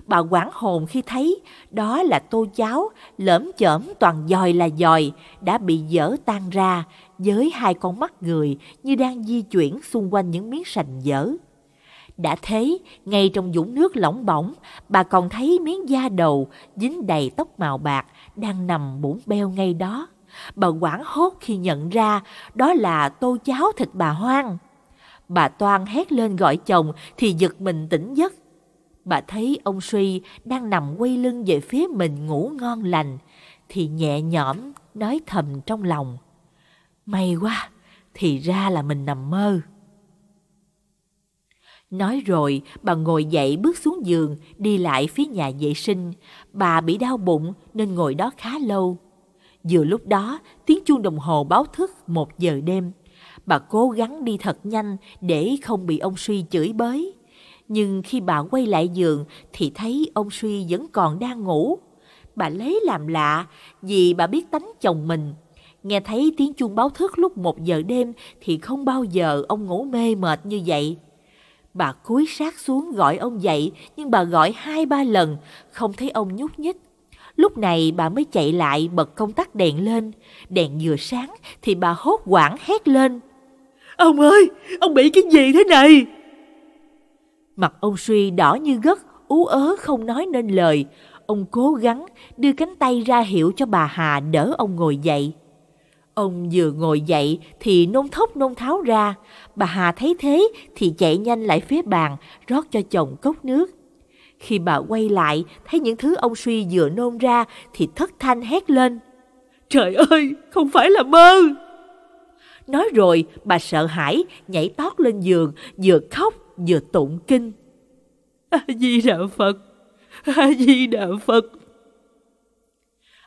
Bà quảng hồn khi thấy đó là tô cháo, lởm chởm toàn dòi là dòi, đã bị dở tan ra, với hai con mắt người như đang di chuyển xung quanh những miếng sành dở. Đã thế, ngay trong dũng nước lỏng bỏng, bà còn thấy miếng da đầu dính đầy tóc màu bạc đang nằm bủn beo ngay đó. Bà quảng hốt khi nhận ra đó là tô cháo thịt bà hoang. Bà Toan hét lên gọi chồng thì giật mình tỉnh giấc. Bà thấy ông Suy đang nằm quay lưng về phía mình ngủ ngon lành, thì nhẹ nhõm nói thầm trong lòng. May quá, thì ra là mình nằm mơ. Nói rồi, bà ngồi dậy bước xuống giường, đi lại phía nhà vệ sinh. Bà bị đau bụng nên ngồi đó khá lâu. Vừa lúc đó, tiếng chuông đồng hồ báo thức một giờ đêm. Bà cố gắng đi thật nhanh để không bị ông Suy chửi bới. Nhưng khi bà quay lại giường thì thấy ông Suy vẫn còn đang ngủ. Bà lấy làm lạ vì bà biết tánh chồng mình. Nghe thấy tiếng chuông báo thức lúc một giờ đêm thì không bao giờ ông ngủ mê mệt như vậy. Bà cúi sát xuống gọi ông dậy nhưng bà gọi hai ba lần không thấy ông nhúc nhích. Lúc này bà mới chạy lại bật công tắc đèn lên. Đèn vừa sáng thì bà hốt quảng hét lên. Ông ơi, ông bị cái gì thế này? Mặt ông Suy đỏ như gất, ú ớ không nói nên lời. Ông cố gắng đưa cánh tay ra hiệu cho bà Hà đỡ ông ngồi dậy. Ông vừa ngồi dậy thì nôn thốc nôn tháo ra. Bà Hà thấy thế thì chạy nhanh lại phía bàn, rót cho chồng cốc nước. Khi bà quay lại, thấy những thứ ông Suy vừa nôn ra thì thất thanh hét lên. Trời ơi, không phải là mơ! Nói rồi, bà sợ hãi, nhảy tót lên giường, vừa khóc vừa tụng kinh. A-di-đà Phật, A-di-đà Phật.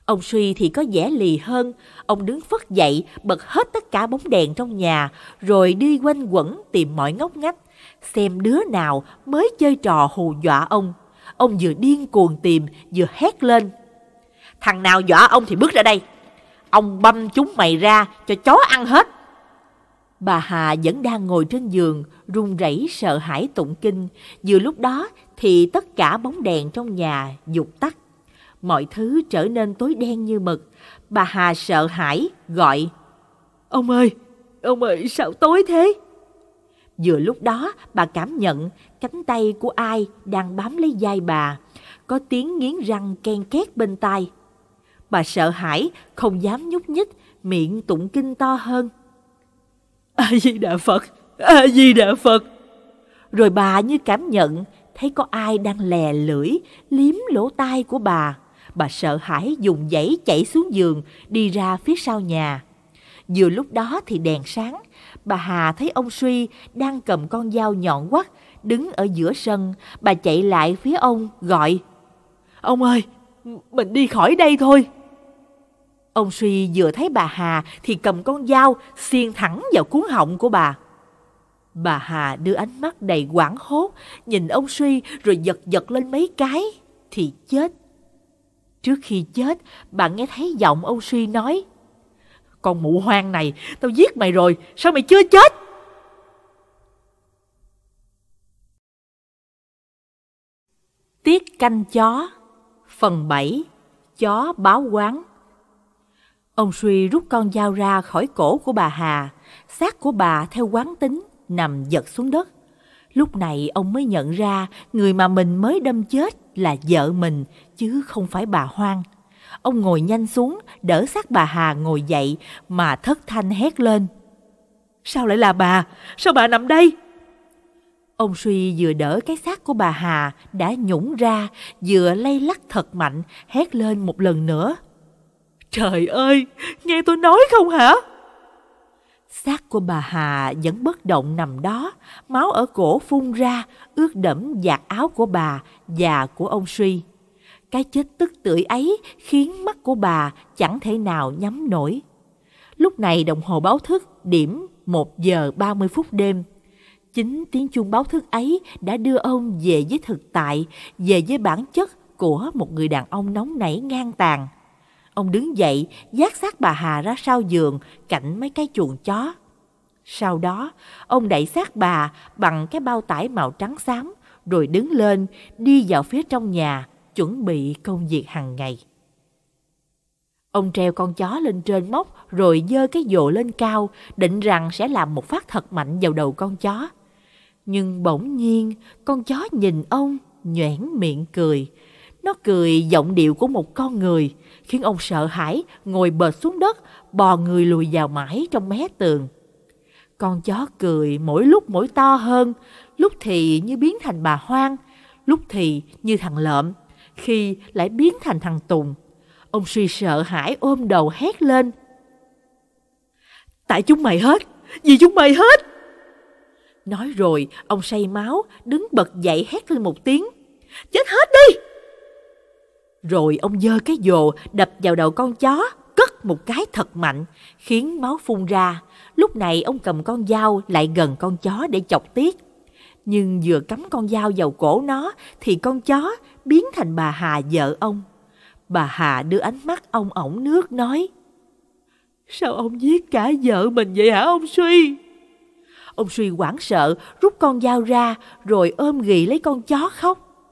Ông Suy thì có vẻ lì hơn, ông đứng phất dậy, bật hết tất cả bóng đèn trong nhà, rồi đi quanh quẩn tìm mọi ngóc ngách, xem đứa nào mới chơi trò hù dọa ông. Ông vừa điên cuồng tìm, vừa hét lên. Thằng nào dọa ông thì bước ra đây. Ông băm chúng mày ra cho chó ăn hết. Bà Hà vẫn đang ngồi trên giường, run rẩy sợ hãi tụng kinh. Vừa lúc đó thì tất cả bóng đèn trong nhà dục tắt. Mọi thứ trở nên tối đen như mực. Bà Hà sợ hãi, gọi. Ông ơi, ông ơi, sao tối thế? Vừa lúc đó, bà cảm nhận cánh tay của ai đang bám lấy vai bà. Có tiếng nghiến răng ken két bên tai. Bà sợ hãi, không dám nhúc nhích, miệng tụng kinh to hơn. A-di-đà Phật, A-di-đà Phật. Rồi bà như cảm nhận thấy có ai đang lè lưỡi liếm lỗ tai của bà. Bà sợ hãi dùng giấy chạy xuống giường đi ra phía sau nhà. Vừa lúc đó thì đèn sáng, bà Hà thấy ông Suy đang cầm con dao nhọn quắt đứng ở giữa sân. Bà chạy lại phía ông gọi Ông ơi, mình đi khỏi đây thôi. Ông Suy vừa thấy bà Hà thì cầm con dao xiên thẳng vào cuốn họng của bà. Bà Hà đưa ánh mắt đầy quảng hốt, nhìn ông Suy rồi giật giật lên mấy cái, thì chết. Trước khi chết, bạn nghe thấy giọng ông Suy nói, Con mụ hoang này, tao giết mày rồi, sao mày chưa chết? Tiết canh chó Phần 7 chó báo quán. Ông suy rút con dao ra khỏi cổ của bà Hà, xác của bà theo quán tính nằm giật xuống đất. Lúc này ông mới nhận ra người mà mình mới đâm chết là vợ mình chứ không phải bà Hoang. Ông ngồi nhanh xuống, đỡ xác bà Hà ngồi dậy mà thất thanh hét lên. Sao lại là bà? Sao bà nằm đây? Ông Suy vừa đỡ cái xác của bà Hà đã nhũng ra, vừa lay lắc thật mạnh, hét lên một lần nữa. Trời ơi, nghe tôi nói không hả? Xác của bà Hà vẫn bất động nằm đó, máu ở cổ phun ra, ướt đẫm giặt áo của bà và của ông Suy. Cái chết tức tưởi ấy khiến mắt của bà chẳng thể nào nhắm nổi. Lúc này đồng hồ báo thức điểm 1 giờ 30 phút đêm. Chính tiếng chuông báo thức ấy đã đưa ông về với thực tại, về với bản chất của một người đàn ông nóng nảy ngang tàn. Ông đứng dậy, giác xác bà Hà ra sau giường, cạnh mấy cái chuồng chó. Sau đó, ông đẩy xác bà bằng cái bao tải màu trắng xám, rồi đứng lên, đi vào phía trong nhà, chuẩn bị công việc hàng ngày. Ông treo con chó lên trên móc rồi dơ cái dồ lên cao, định rằng sẽ làm một phát thật mạnh vào đầu con chó. Nhưng bỗng nhiên, con chó nhìn ông, nhoẻn miệng cười. Nó cười giọng điệu của một con người, khiến ông sợ hãi, ngồi bệt xuống đất, bò người lùi vào mãi trong mé tường. Con chó cười mỗi lúc mỗi to hơn, lúc thì như biến thành bà hoang, lúc thì như thằng lợm, khi lại biến thành thằng Tùng. Ông suy sợ hãi ôm đầu hét lên. Tại chúng mày hết, vì chúng mày hết. Nói rồi, ông say máu, đứng bật dậy hét lên một tiếng. Chết hết đi! Rồi ông dơ cái dồ đập vào đầu con chó, cất một cái thật mạnh, khiến máu phun ra. Lúc này ông cầm con dao lại gần con chó để chọc tiết. Nhưng vừa cắm con dao vào cổ nó thì con chó biến thành bà Hà vợ ông. Bà Hà đưa ánh mắt ông ổng nước nói Sao ông giết cả vợ mình vậy hả ông Suy? Ông Suy hoảng sợ rút con dao ra rồi ôm ghì lấy con chó khóc.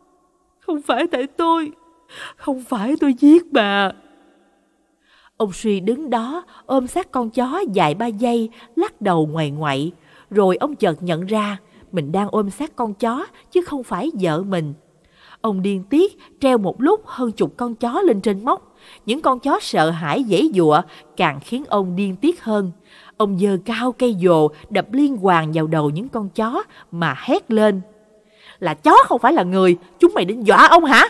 Không phải tại tôi, không phải tôi giết bà. Ông Suy đứng đó ôm sát con chó dài ba giây, lắc đầu ngoài ngoại. Rồi ông chợt nhận ra mình đang ôm sát con chó chứ không phải vợ mình. Ông điên tiết treo một lúc hơn chục con chó lên trên móc. Những con chó sợ hãi dễ dụa càng khiến ông điên tiết hơn. Ông giơ cao cây dồ đập liên hoàn vào đầu những con chó mà hét lên. Là chó không phải là người, chúng mày định dọa ông hả?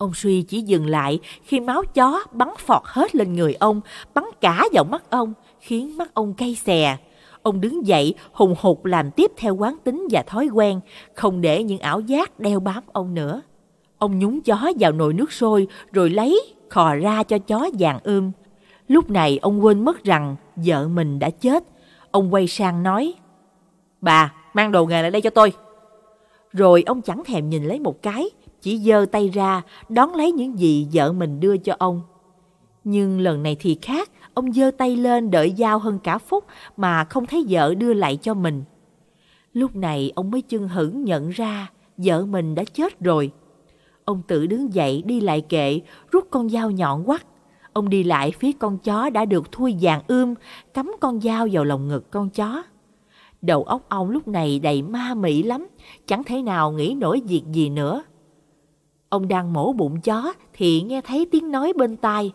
Ông Suy chỉ dừng lại khi máu chó bắn phọt hết lên người ông, bắn cả vào mắt ông, khiến mắt ông cay xè. Ông đứng dậy, hùng hục làm tiếp theo quán tính và thói quen, không để những ảo giác đeo bám ông nữa. Ông nhúng chó vào nồi nước sôi rồi lấy, khò ra cho chó vàng ươm. Lúc này ông quên mất rằng vợ mình đã chết. Ông quay sang nói, Bà, mang đồ nghề lại đây cho tôi. Rồi ông chẳng thèm nhìn lấy một cái, chỉ giơ tay ra đón lấy những gì vợ mình đưa cho ông. Nhưng lần này thì khác, ông giơ tay lên đợi dao hơn cả phút mà không thấy vợ đưa lại cho mình. Lúc này ông mới chưng hửng nhận ra vợ mình đã chết rồi. Ông tự đứng dậy đi lại kệ, rút con dao nhọn quắt. Ông đi lại phía con chó đã được thui vàng ươm, cắm con dao vào lòng ngực con chó. Đầu óc ông lúc này đầy ma mị lắm, chẳng thể nào nghĩ nổi việc gì nữa. Ông đang mổ bụng chó thì nghe thấy tiếng nói bên tai.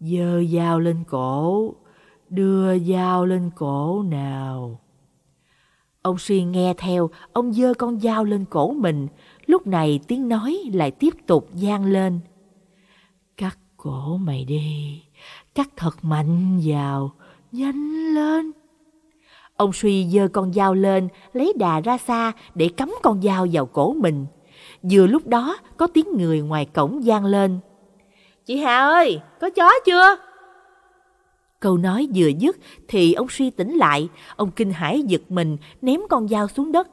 Dơ dao lên cổ, đưa dao lên cổ nào. Ông suy nghe theo, ông dơ con dao lên cổ mình, lúc này tiếng nói lại tiếp tục gian lên. Cắt cổ mày đi, cắt thật mạnh vào, nhanh lên. Ông suy dơ con dao lên, lấy đà ra xa để cắm con dao vào cổ mình. Vừa lúc đó có tiếng người ngoài cổng gian lên. Chị Hà ơi, có chó chưa? Câu nói vừa dứt thì ông suy tỉnh lại, ông kinh hãi giật mình ném con dao xuống đất.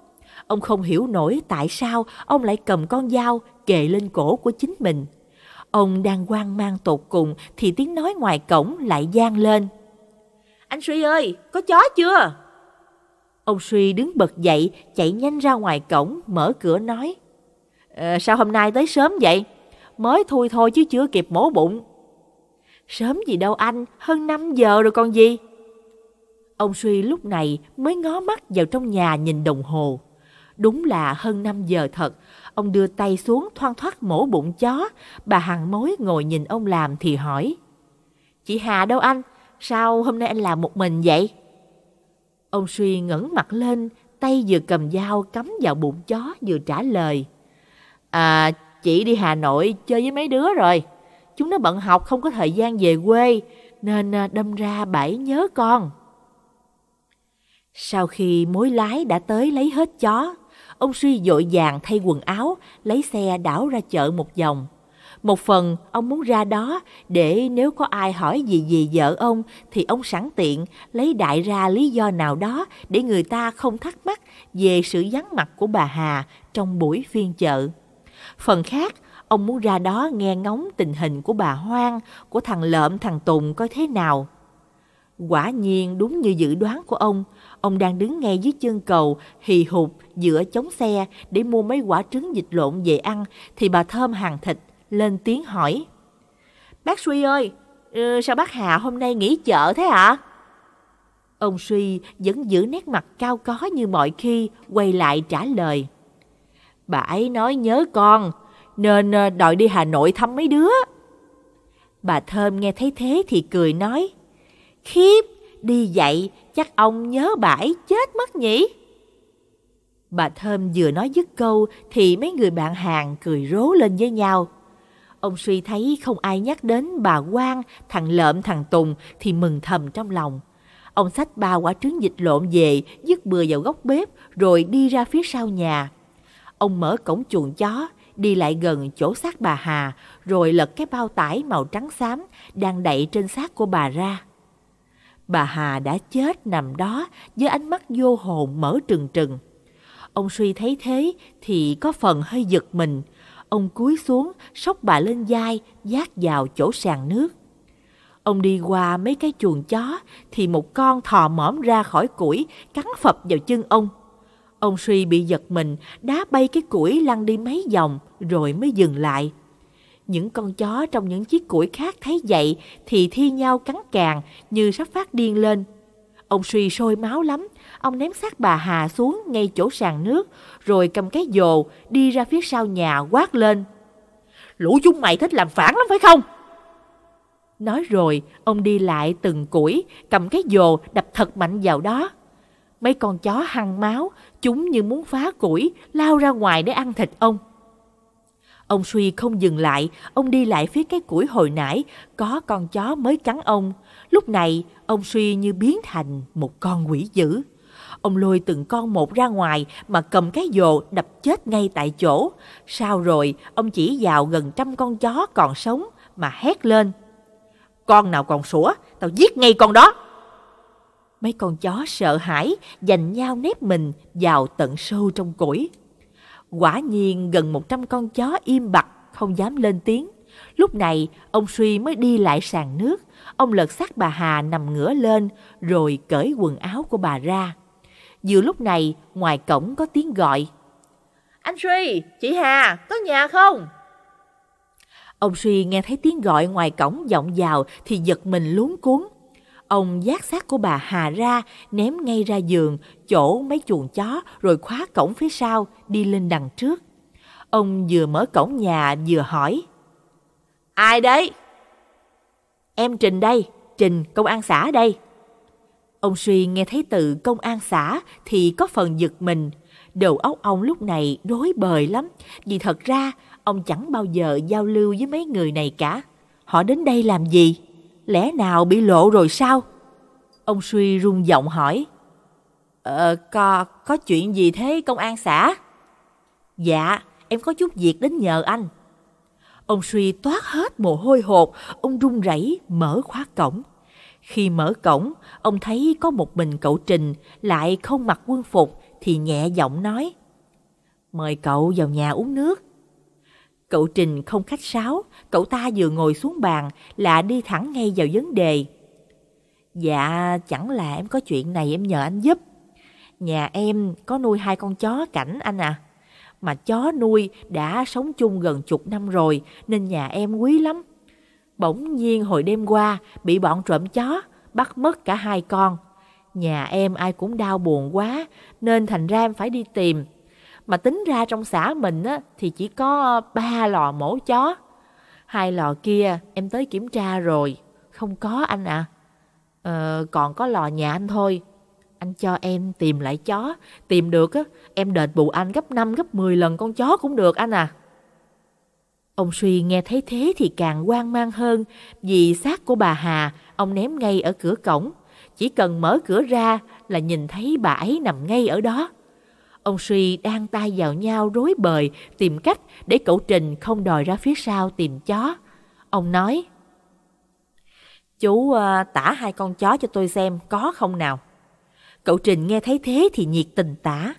Ông không hiểu nổi tại sao ông lại cầm con dao kề lên cổ của chính mình. Ông đang hoang mang tột cùng thì tiếng nói ngoài cổng lại gian lên. Anh Suy ơi, có chó chưa? Ông Suy đứng bật dậy, chạy nhanh ra ngoài cổng, mở cửa nói. À, sao hôm nay tới sớm vậy? mới thui thôi chứ chưa kịp mổ bụng. Sớm gì đâu anh, hơn 5 giờ rồi còn gì. Ông Suy lúc này mới ngó mắt vào trong nhà nhìn đồng hồ. Đúng là hơn 5 giờ thật, ông đưa tay xuống thoang thoát mổ bụng chó. Bà hàng mối ngồi nhìn ông làm thì hỏi. Chị Hà đâu anh? Sao hôm nay anh làm một mình vậy? Ông Suy ngẩng mặt lên, tay vừa cầm dao cắm vào bụng chó vừa trả lời. À, chị đi Hà Nội chơi với mấy đứa rồi. Chúng nó bận học không có thời gian về quê, nên à, đâm ra bảy nhớ con. Sau khi mối lái đã tới lấy hết chó, ông Suy dội vàng thay quần áo, lấy xe đảo ra chợ một vòng. Một phần ông muốn ra đó để nếu có ai hỏi gì về vợ ông thì ông sẵn tiện lấy đại ra lý do nào đó để người ta không thắc mắc về sự vắng mặt của bà Hà trong buổi phiên chợ. Phần khác, ông muốn ra đó nghe ngóng tình hình của bà Hoang, của thằng Lợm, thằng Tùng coi thế nào. Quả nhiên đúng như dự đoán của ông, ông đang đứng ngay dưới chân cầu, hì hụt giữa chống xe để mua mấy quả trứng vịt lộn về ăn, thì bà Thơm hàng thịt lên tiếng hỏi. Bác Suy ơi, ừ, sao bác Hà hôm nay nghỉ chợ thế ạ? Ông Suy vẫn giữ nét mặt cao có như mọi khi, quay lại trả lời. Bà ấy nói nhớ con, nên ờ, đòi đi Hà Nội thăm mấy đứa. Bà Thơm nghe thấy thế thì cười nói, Khiếp, đi vậy chắc ông nhớ bà ấy chết mất nhỉ? Bà Thơm vừa nói dứt câu thì mấy người bạn hàng cười rố lên với nhau. Ông suy thấy không ai nhắc đến bà Quang, thằng Lợm, thằng Tùng thì mừng thầm trong lòng. Ông xách ba quả trứng vịt lộn về, dứt bừa vào góc bếp rồi đi ra phía sau nhà. Ông mở cổng chuồng chó, đi lại gần chỗ xác bà Hà, rồi lật cái bao tải màu trắng xám đang đậy trên xác của bà ra. Bà Hà đã chết nằm đó với ánh mắt vô hồn mở trừng trừng. Ông suy thấy thế thì có phần hơi giật mình. Ông cúi xuống, sóc bà lên vai, dát vào chỗ sàn nước. Ông đi qua mấy cái chuồng chó thì một con thò mõm ra khỏi củi cắn phập vào chân ông. Ông suy bị giật mình, đá bay cái củi lăn đi mấy vòng rồi mới dừng lại. Những con chó trong những chiếc củi khác thấy vậy thì thi nhau cắn càng như sắp phát điên lên. Ông suy sôi máu lắm, ông ném xác bà Hà xuống ngay chỗ sàn nước rồi cầm cái dồ đi ra phía sau nhà quát lên. Lũ chúng mày thích làm phản lắm phải không? Nói rồi, ông đi lại từng củi, cầm cái dồ đập thật mạnh vào đó. Mấy con chó hằn máu, chúng như muốn phá củi, lao ra ngoài để ăn thịt ông. Ông suy không dừng lại, ông đi lại phía cái củi hồi nãy, có con chó mới cắn ông. Lúc này, ông suy như biến thành một con quỷ dữ. Ông lôi từng con một ra ngoài mà cầm cái dồ đập chết ngay tại chỗ. Sau rồi, ông chỉ vào gần trăm con chó còn sống mà hét lên. Con nào còn sủa, tao giết ngay con đó. Mấy con chó sợ hãi, giành nhau nếp mình vào tận sâu trong củi. Quả nhiên gần một trăm con chó im bặt, không dám lên tiếng. Lúc này, ông Suy mới đi lại sàn nước. Ông lật xác bà Hà nằm ngửa lên, rồi cởi quần áo của bà ra. Vừa lúc này, ngoài cổng có tiếng gọi. Anh Suy, chị Hà, có nhà không? Ông Suy nghe thấy tiếng gọi ngoài cổng vọng vào thì giật mình luống cuốn. Ông giác xác của bà Hà ra, ném ngay ra giường, chỗ mấy chuồng chó, rồi khóa cổng phía sau, đi lên đằng trước. Ông vừa mở cổng nhà vừa hỏi. Ai đấy? Em Trình đây, Trình, công an xã đây. Ông Suy nghe thấy từ công an xã thì có phần giật mình. Đầu óc ông lúc này rối bời lắm, vì thật ra ông chẳng bao giờ giao lưu với mấy người này cả. Họ đến đây làm gì? Lẽ nào bị lộ rồi sao? Ông Suy rung giọng hỏi. Ờ, có, có chuyện gì thế công an xã? Dạ, em có chút việc đến nhờ anh. Ông Suy toát hết mồ hôi hột, ông run rẩy mở khóa cổng. Khi mở cổng, ông thấy có một mình cậu Trình lại không mặc quân phục thì nhẹ giọng nói. Mời cậu vào nhà uống nước. Cậu Trình không khách sáo, cậu ta vừa ngồi xuống bàn là đi thẳng ngay vào vấn đề. Dạ, chẳng là em có chuyện này em nhờ anh giúp. Nhà em có nuôi hai con chó cảnh anh à. mà chó nuôi đã sống chung gần chục năm rồi nên nhà em quý lắm. Bỗng nhiên hồi đêm qua bị bọn trộm chó bắt mất cả hai con. Nhà em ai cũng đau buồn quá nên thành ra em phải đi tìm. Mà tính ra trong xã mình á, thì chỉ có ba lò mổ chó. Hai lò kia em tới kiểm tra rồi. Không có anh ạ. À. Ờ, còn có lò nhà anh thôi. Anh cho em tìm lại chó. Tìm được á, em đền bù anh gấp 5 gấp 10 lần con chó cũng được anh à. Ông Suy nghe thấy thế thì càng hoang mang hơn vì xác của bà Hà ông ném ngay ở cửa cổng. Chỉ cần mở cửa ra là nhìn thấy bà ấy nằm ngay ở đó. Ông Suy đang tay vào nhau rối bời tìm cách để cậu Trình không đòi ra phía sau tìm chó. Ông nói, Chú uh, tả hai con chó cho tôi xem có không nào. Cậu Trình nghe thấy thế thì nhiệt tình tả.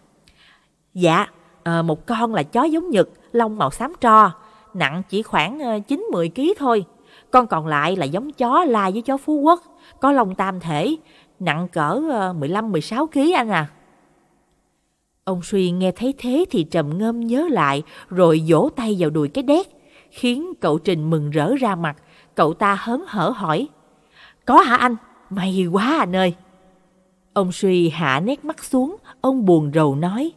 Dạ, uh, một con là chó giống nhật, lông màu xám tro, nặng chỉ khoảng uh, 9-10 kg thôi. Con còn lại là giống chó lai với chó Phú Quốc, có lông tam thể, nặng cỡ uh, 15-16 kg anh à. Ông Suy nghe thấy thế thì trầm ngâm nhớ lại rồi vỗ tay vào đùi cái đét, khiến cậu Trình mừng rỡ ra mặt. Cậu ta hớn hở hỏi, Có hả anh? May quá anh ơi! Ông Suy hạ nét mắt xuống, ông buồn rầu nói,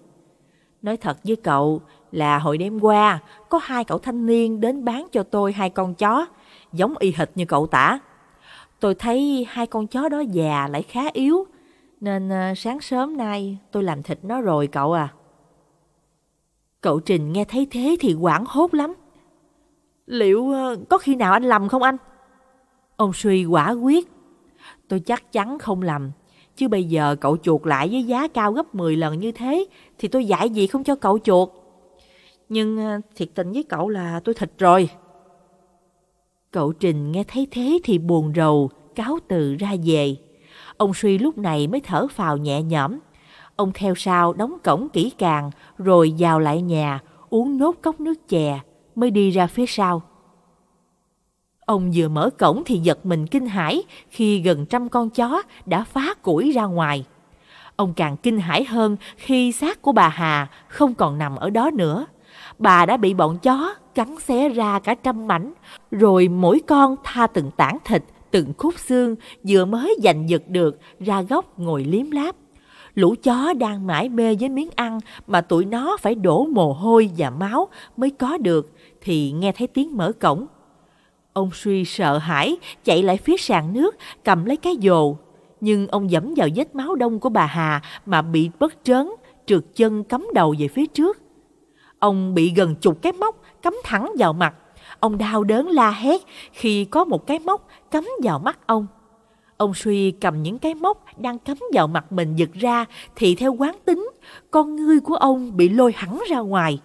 Nói thật với cậu là hồi đêm qua có hai cậu thanh niên đến bán cho tôi hai con chó, giống y hệt như cậu tả. Tôi thấy hai con chó đó già lại khá yếu, nên ờ, sáng sớm nay tôi làm thịt nó rồi cậu à. Cậu Trình nghe thấy thế thì quảng hốt lắm. Liệu ờ, có khi nào anh lầm không anh? Ông suy quả quyết. Tôi chắc chắn không lầm. Chứ bây giờ cậu chuột lại với giá cao gấp 10 lần như thế thì tôi giải gì không cho cậu chuột. Nhưng ờ, thiệt tình với cậu là tôi thịt rồi. Cậu Trình nghe thấy thế thì buồn rầu, cáo từ ra về. Ông Suy lúc này mới thở phào nhẹ nhõm. Ông theo sau đóng cổng kỹ càng rồi vào lại nhà uống nốt cốc nước chè mới đi ra phía sau. Ông vừa mở cổng thì giật mình kinh hãi khi gần trăm con chó đã phá củi ra ngoài. Ông càng kinh hãi hơn khi xác của bà Hà không còn nằm ở đó nữa. Bà đã bị bọn chó cắn xé ra cả trăm mảnh, rồi mỗi con tha từng tảng thịt từng khúc xương vừa mới giành giật được ra góc ngồi liếm láp. Lũ chó đang mãi mê với miếng ăn mà tụi nó phải đổ mồ hôi và máu mới có được thì nghe thấy tiếng mở cổng. Ông suy sợ hãi chạy lại phía sàn nước cầm lấy cái dồ. Nhưng ông dẫm vào vết máu đông của bà Hà mà bị bất trớn, trượt chân cắm đầu về phía trước. Ông bị gần chục cái móc cắm thẳng vào mặt Ông đau đớn la hét khi có một cái móc cắm vào mắt ông. Ông suy cầm những cái móc đang cắm vào mặt mình giật ra thì theo quán tính, con ngươi của ông bị lôi hẳn ra ngoài.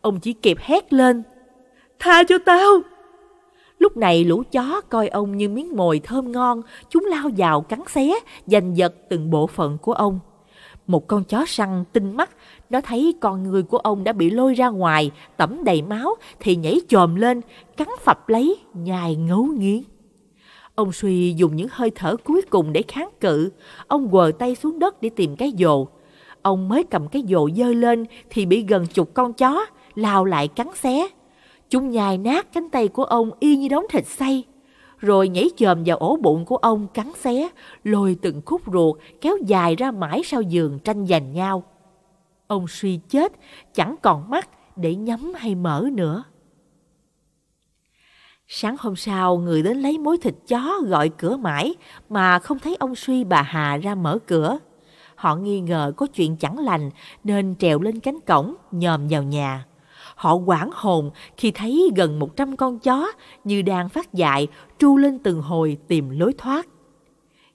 Ông chỉ kịp hét lên, tha cho tao! Lúc này lũ chó coi ông như miếng mồi thơm ngon, chúng lao vào cắn xé, giành giật từng bộ phận của ông. Một con chó săn tinh mắt nó thấy con người của ông đã bị lôi ra ngoài, tẩm đầy máu, thì nhảy chồm lên, cắn phập lấy, nhai ngấu nghiến. Ông Suy dùng những hơi thở cuối cùng để kháng cự. Ông quờ tay xuống đất để tìm cái dồ. Ông mới cầm cái dồ dơ lên thì bị gần chục con chó lao lại cắn xé. Chúng nhai nát cánh tay của ông y như đống thịt xay. Rồi nhảy chồm vào ổ bụng của ông cắn xé, lôi từng khúc ruột kéo dài ra mãi sau giường tranh giành nhau. Ông suy chết, chẳng còn mắt để nhắm hay mở nữa. Sáng hôm sau, người đến lấy mối thịt chó gọi cửa mãi mà không thấy ông suy bà Hà ra mở cửa. Họ nghi ngờ có chuyện chẳng lành nên trèo lên cánh cổng, nhòm vào nhà. Họ quảng hồn khi thấy gần một trăm con chó như đang phát dại tru lên từng hồi tìm lối thoát.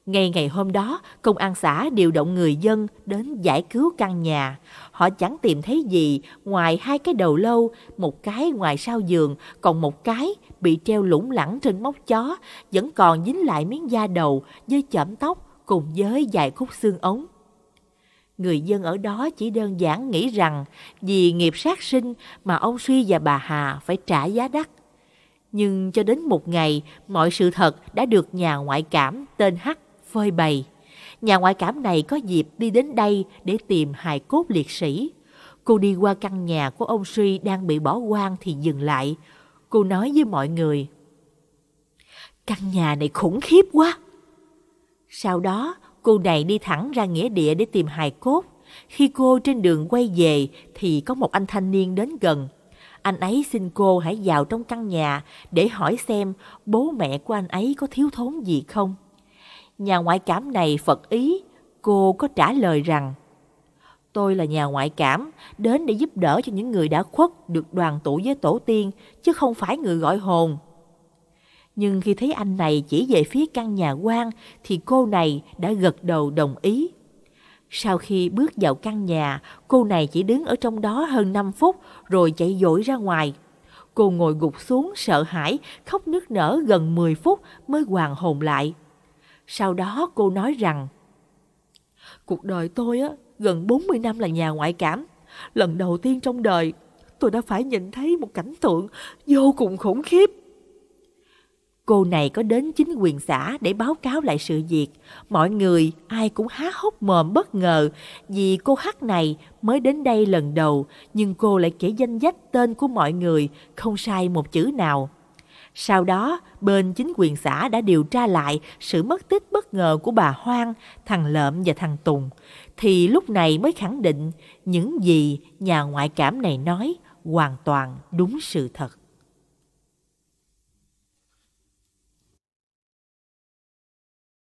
Ngay ngày hôm đó, công an xã điều động người dân đến giải cứu căn nhà. Họ chẳng tìm thấy gì ngoài hai cái đầu lâu, một cái ngoài sau giường, còn một cái bị treo lủng lẳng trên móc chó, vẫn còn dính lại miếng da đầu với chẩm tóc cùng với vài khúc xương ống. Người dân ở đó chỉ đơn giản nghĩ rằng vì nghiệp sát sinh mà ông Suy và bà Hà phải trả giá đắt. Nhưng cho đến một ngày, mọi sự thật đã được nhà ngoại cảm tên hắc phơi bày. Nhà ngoại cảm này có dịp đi đến đây để tìm hài cốt liệt sĩ. Cô đi qua căn nhà của ông Suy đang bị bỏ hoang thì dừng lại. Cô nói với mọi người. Căn nhà này khủng khiếp quá. Sau đó, cô này đi thẳng ra nghĩa địa để tìm hài cốt. Khi cô trên đường quay về thì có một anh thanh niên đến gần. Anh ấy xin cô hãy vào trong căn nhà để hỏi xem bố mẹ của anh ấy có thiếu thốn gì không. Nhà ngoại cảm này phật ý, cô có trả lời rằng Tôi là nhà ngoại cảm, đến để giúp đỡ cho những người đã khuất được đoàn tụ với tổ tiên, chứ không phải người gọi hồn. Nhưng khi thấy anh này chỉ về phía căn nhà quan, thì cô này đã gật đầu đồng ý. Sau khi bước vào căn nhà, cô này chỉ đứng ở trong đó hơn 5 phút rồi chạy dội ra ngoài. Cô ngồi gục xuống sợ hãi, khóc nức nở gần 10 phút mới hoàn hồn lại. Sau đó cô nói rằng Cuộc đời tôi á, gần 40 năm là nhà ngoại cảm. Lần đầu tiên trong đời, tôi đã phải nhìn thấy một cảnh tượng vô cùng khủng khiếp. Cô này có đến chính quyền xã để báo cáo lại sự việc. Mọi người ai cũng há hốc mồm bất ngờ vì cô Hắc này mới đến đây lần đầu nhưng cô lại kể danh dách tên của mọi người, không sai một chữ nào. Sau đó, bên chính quyền xã đã điều tra lại sự mất tích bất ngờ của bà Hoang, thằng Lợm và thằng Tùng. Thì lúc này mới khẳng định những gì nhà ngoại cảm này nói hoàn toàn đúng sự thật.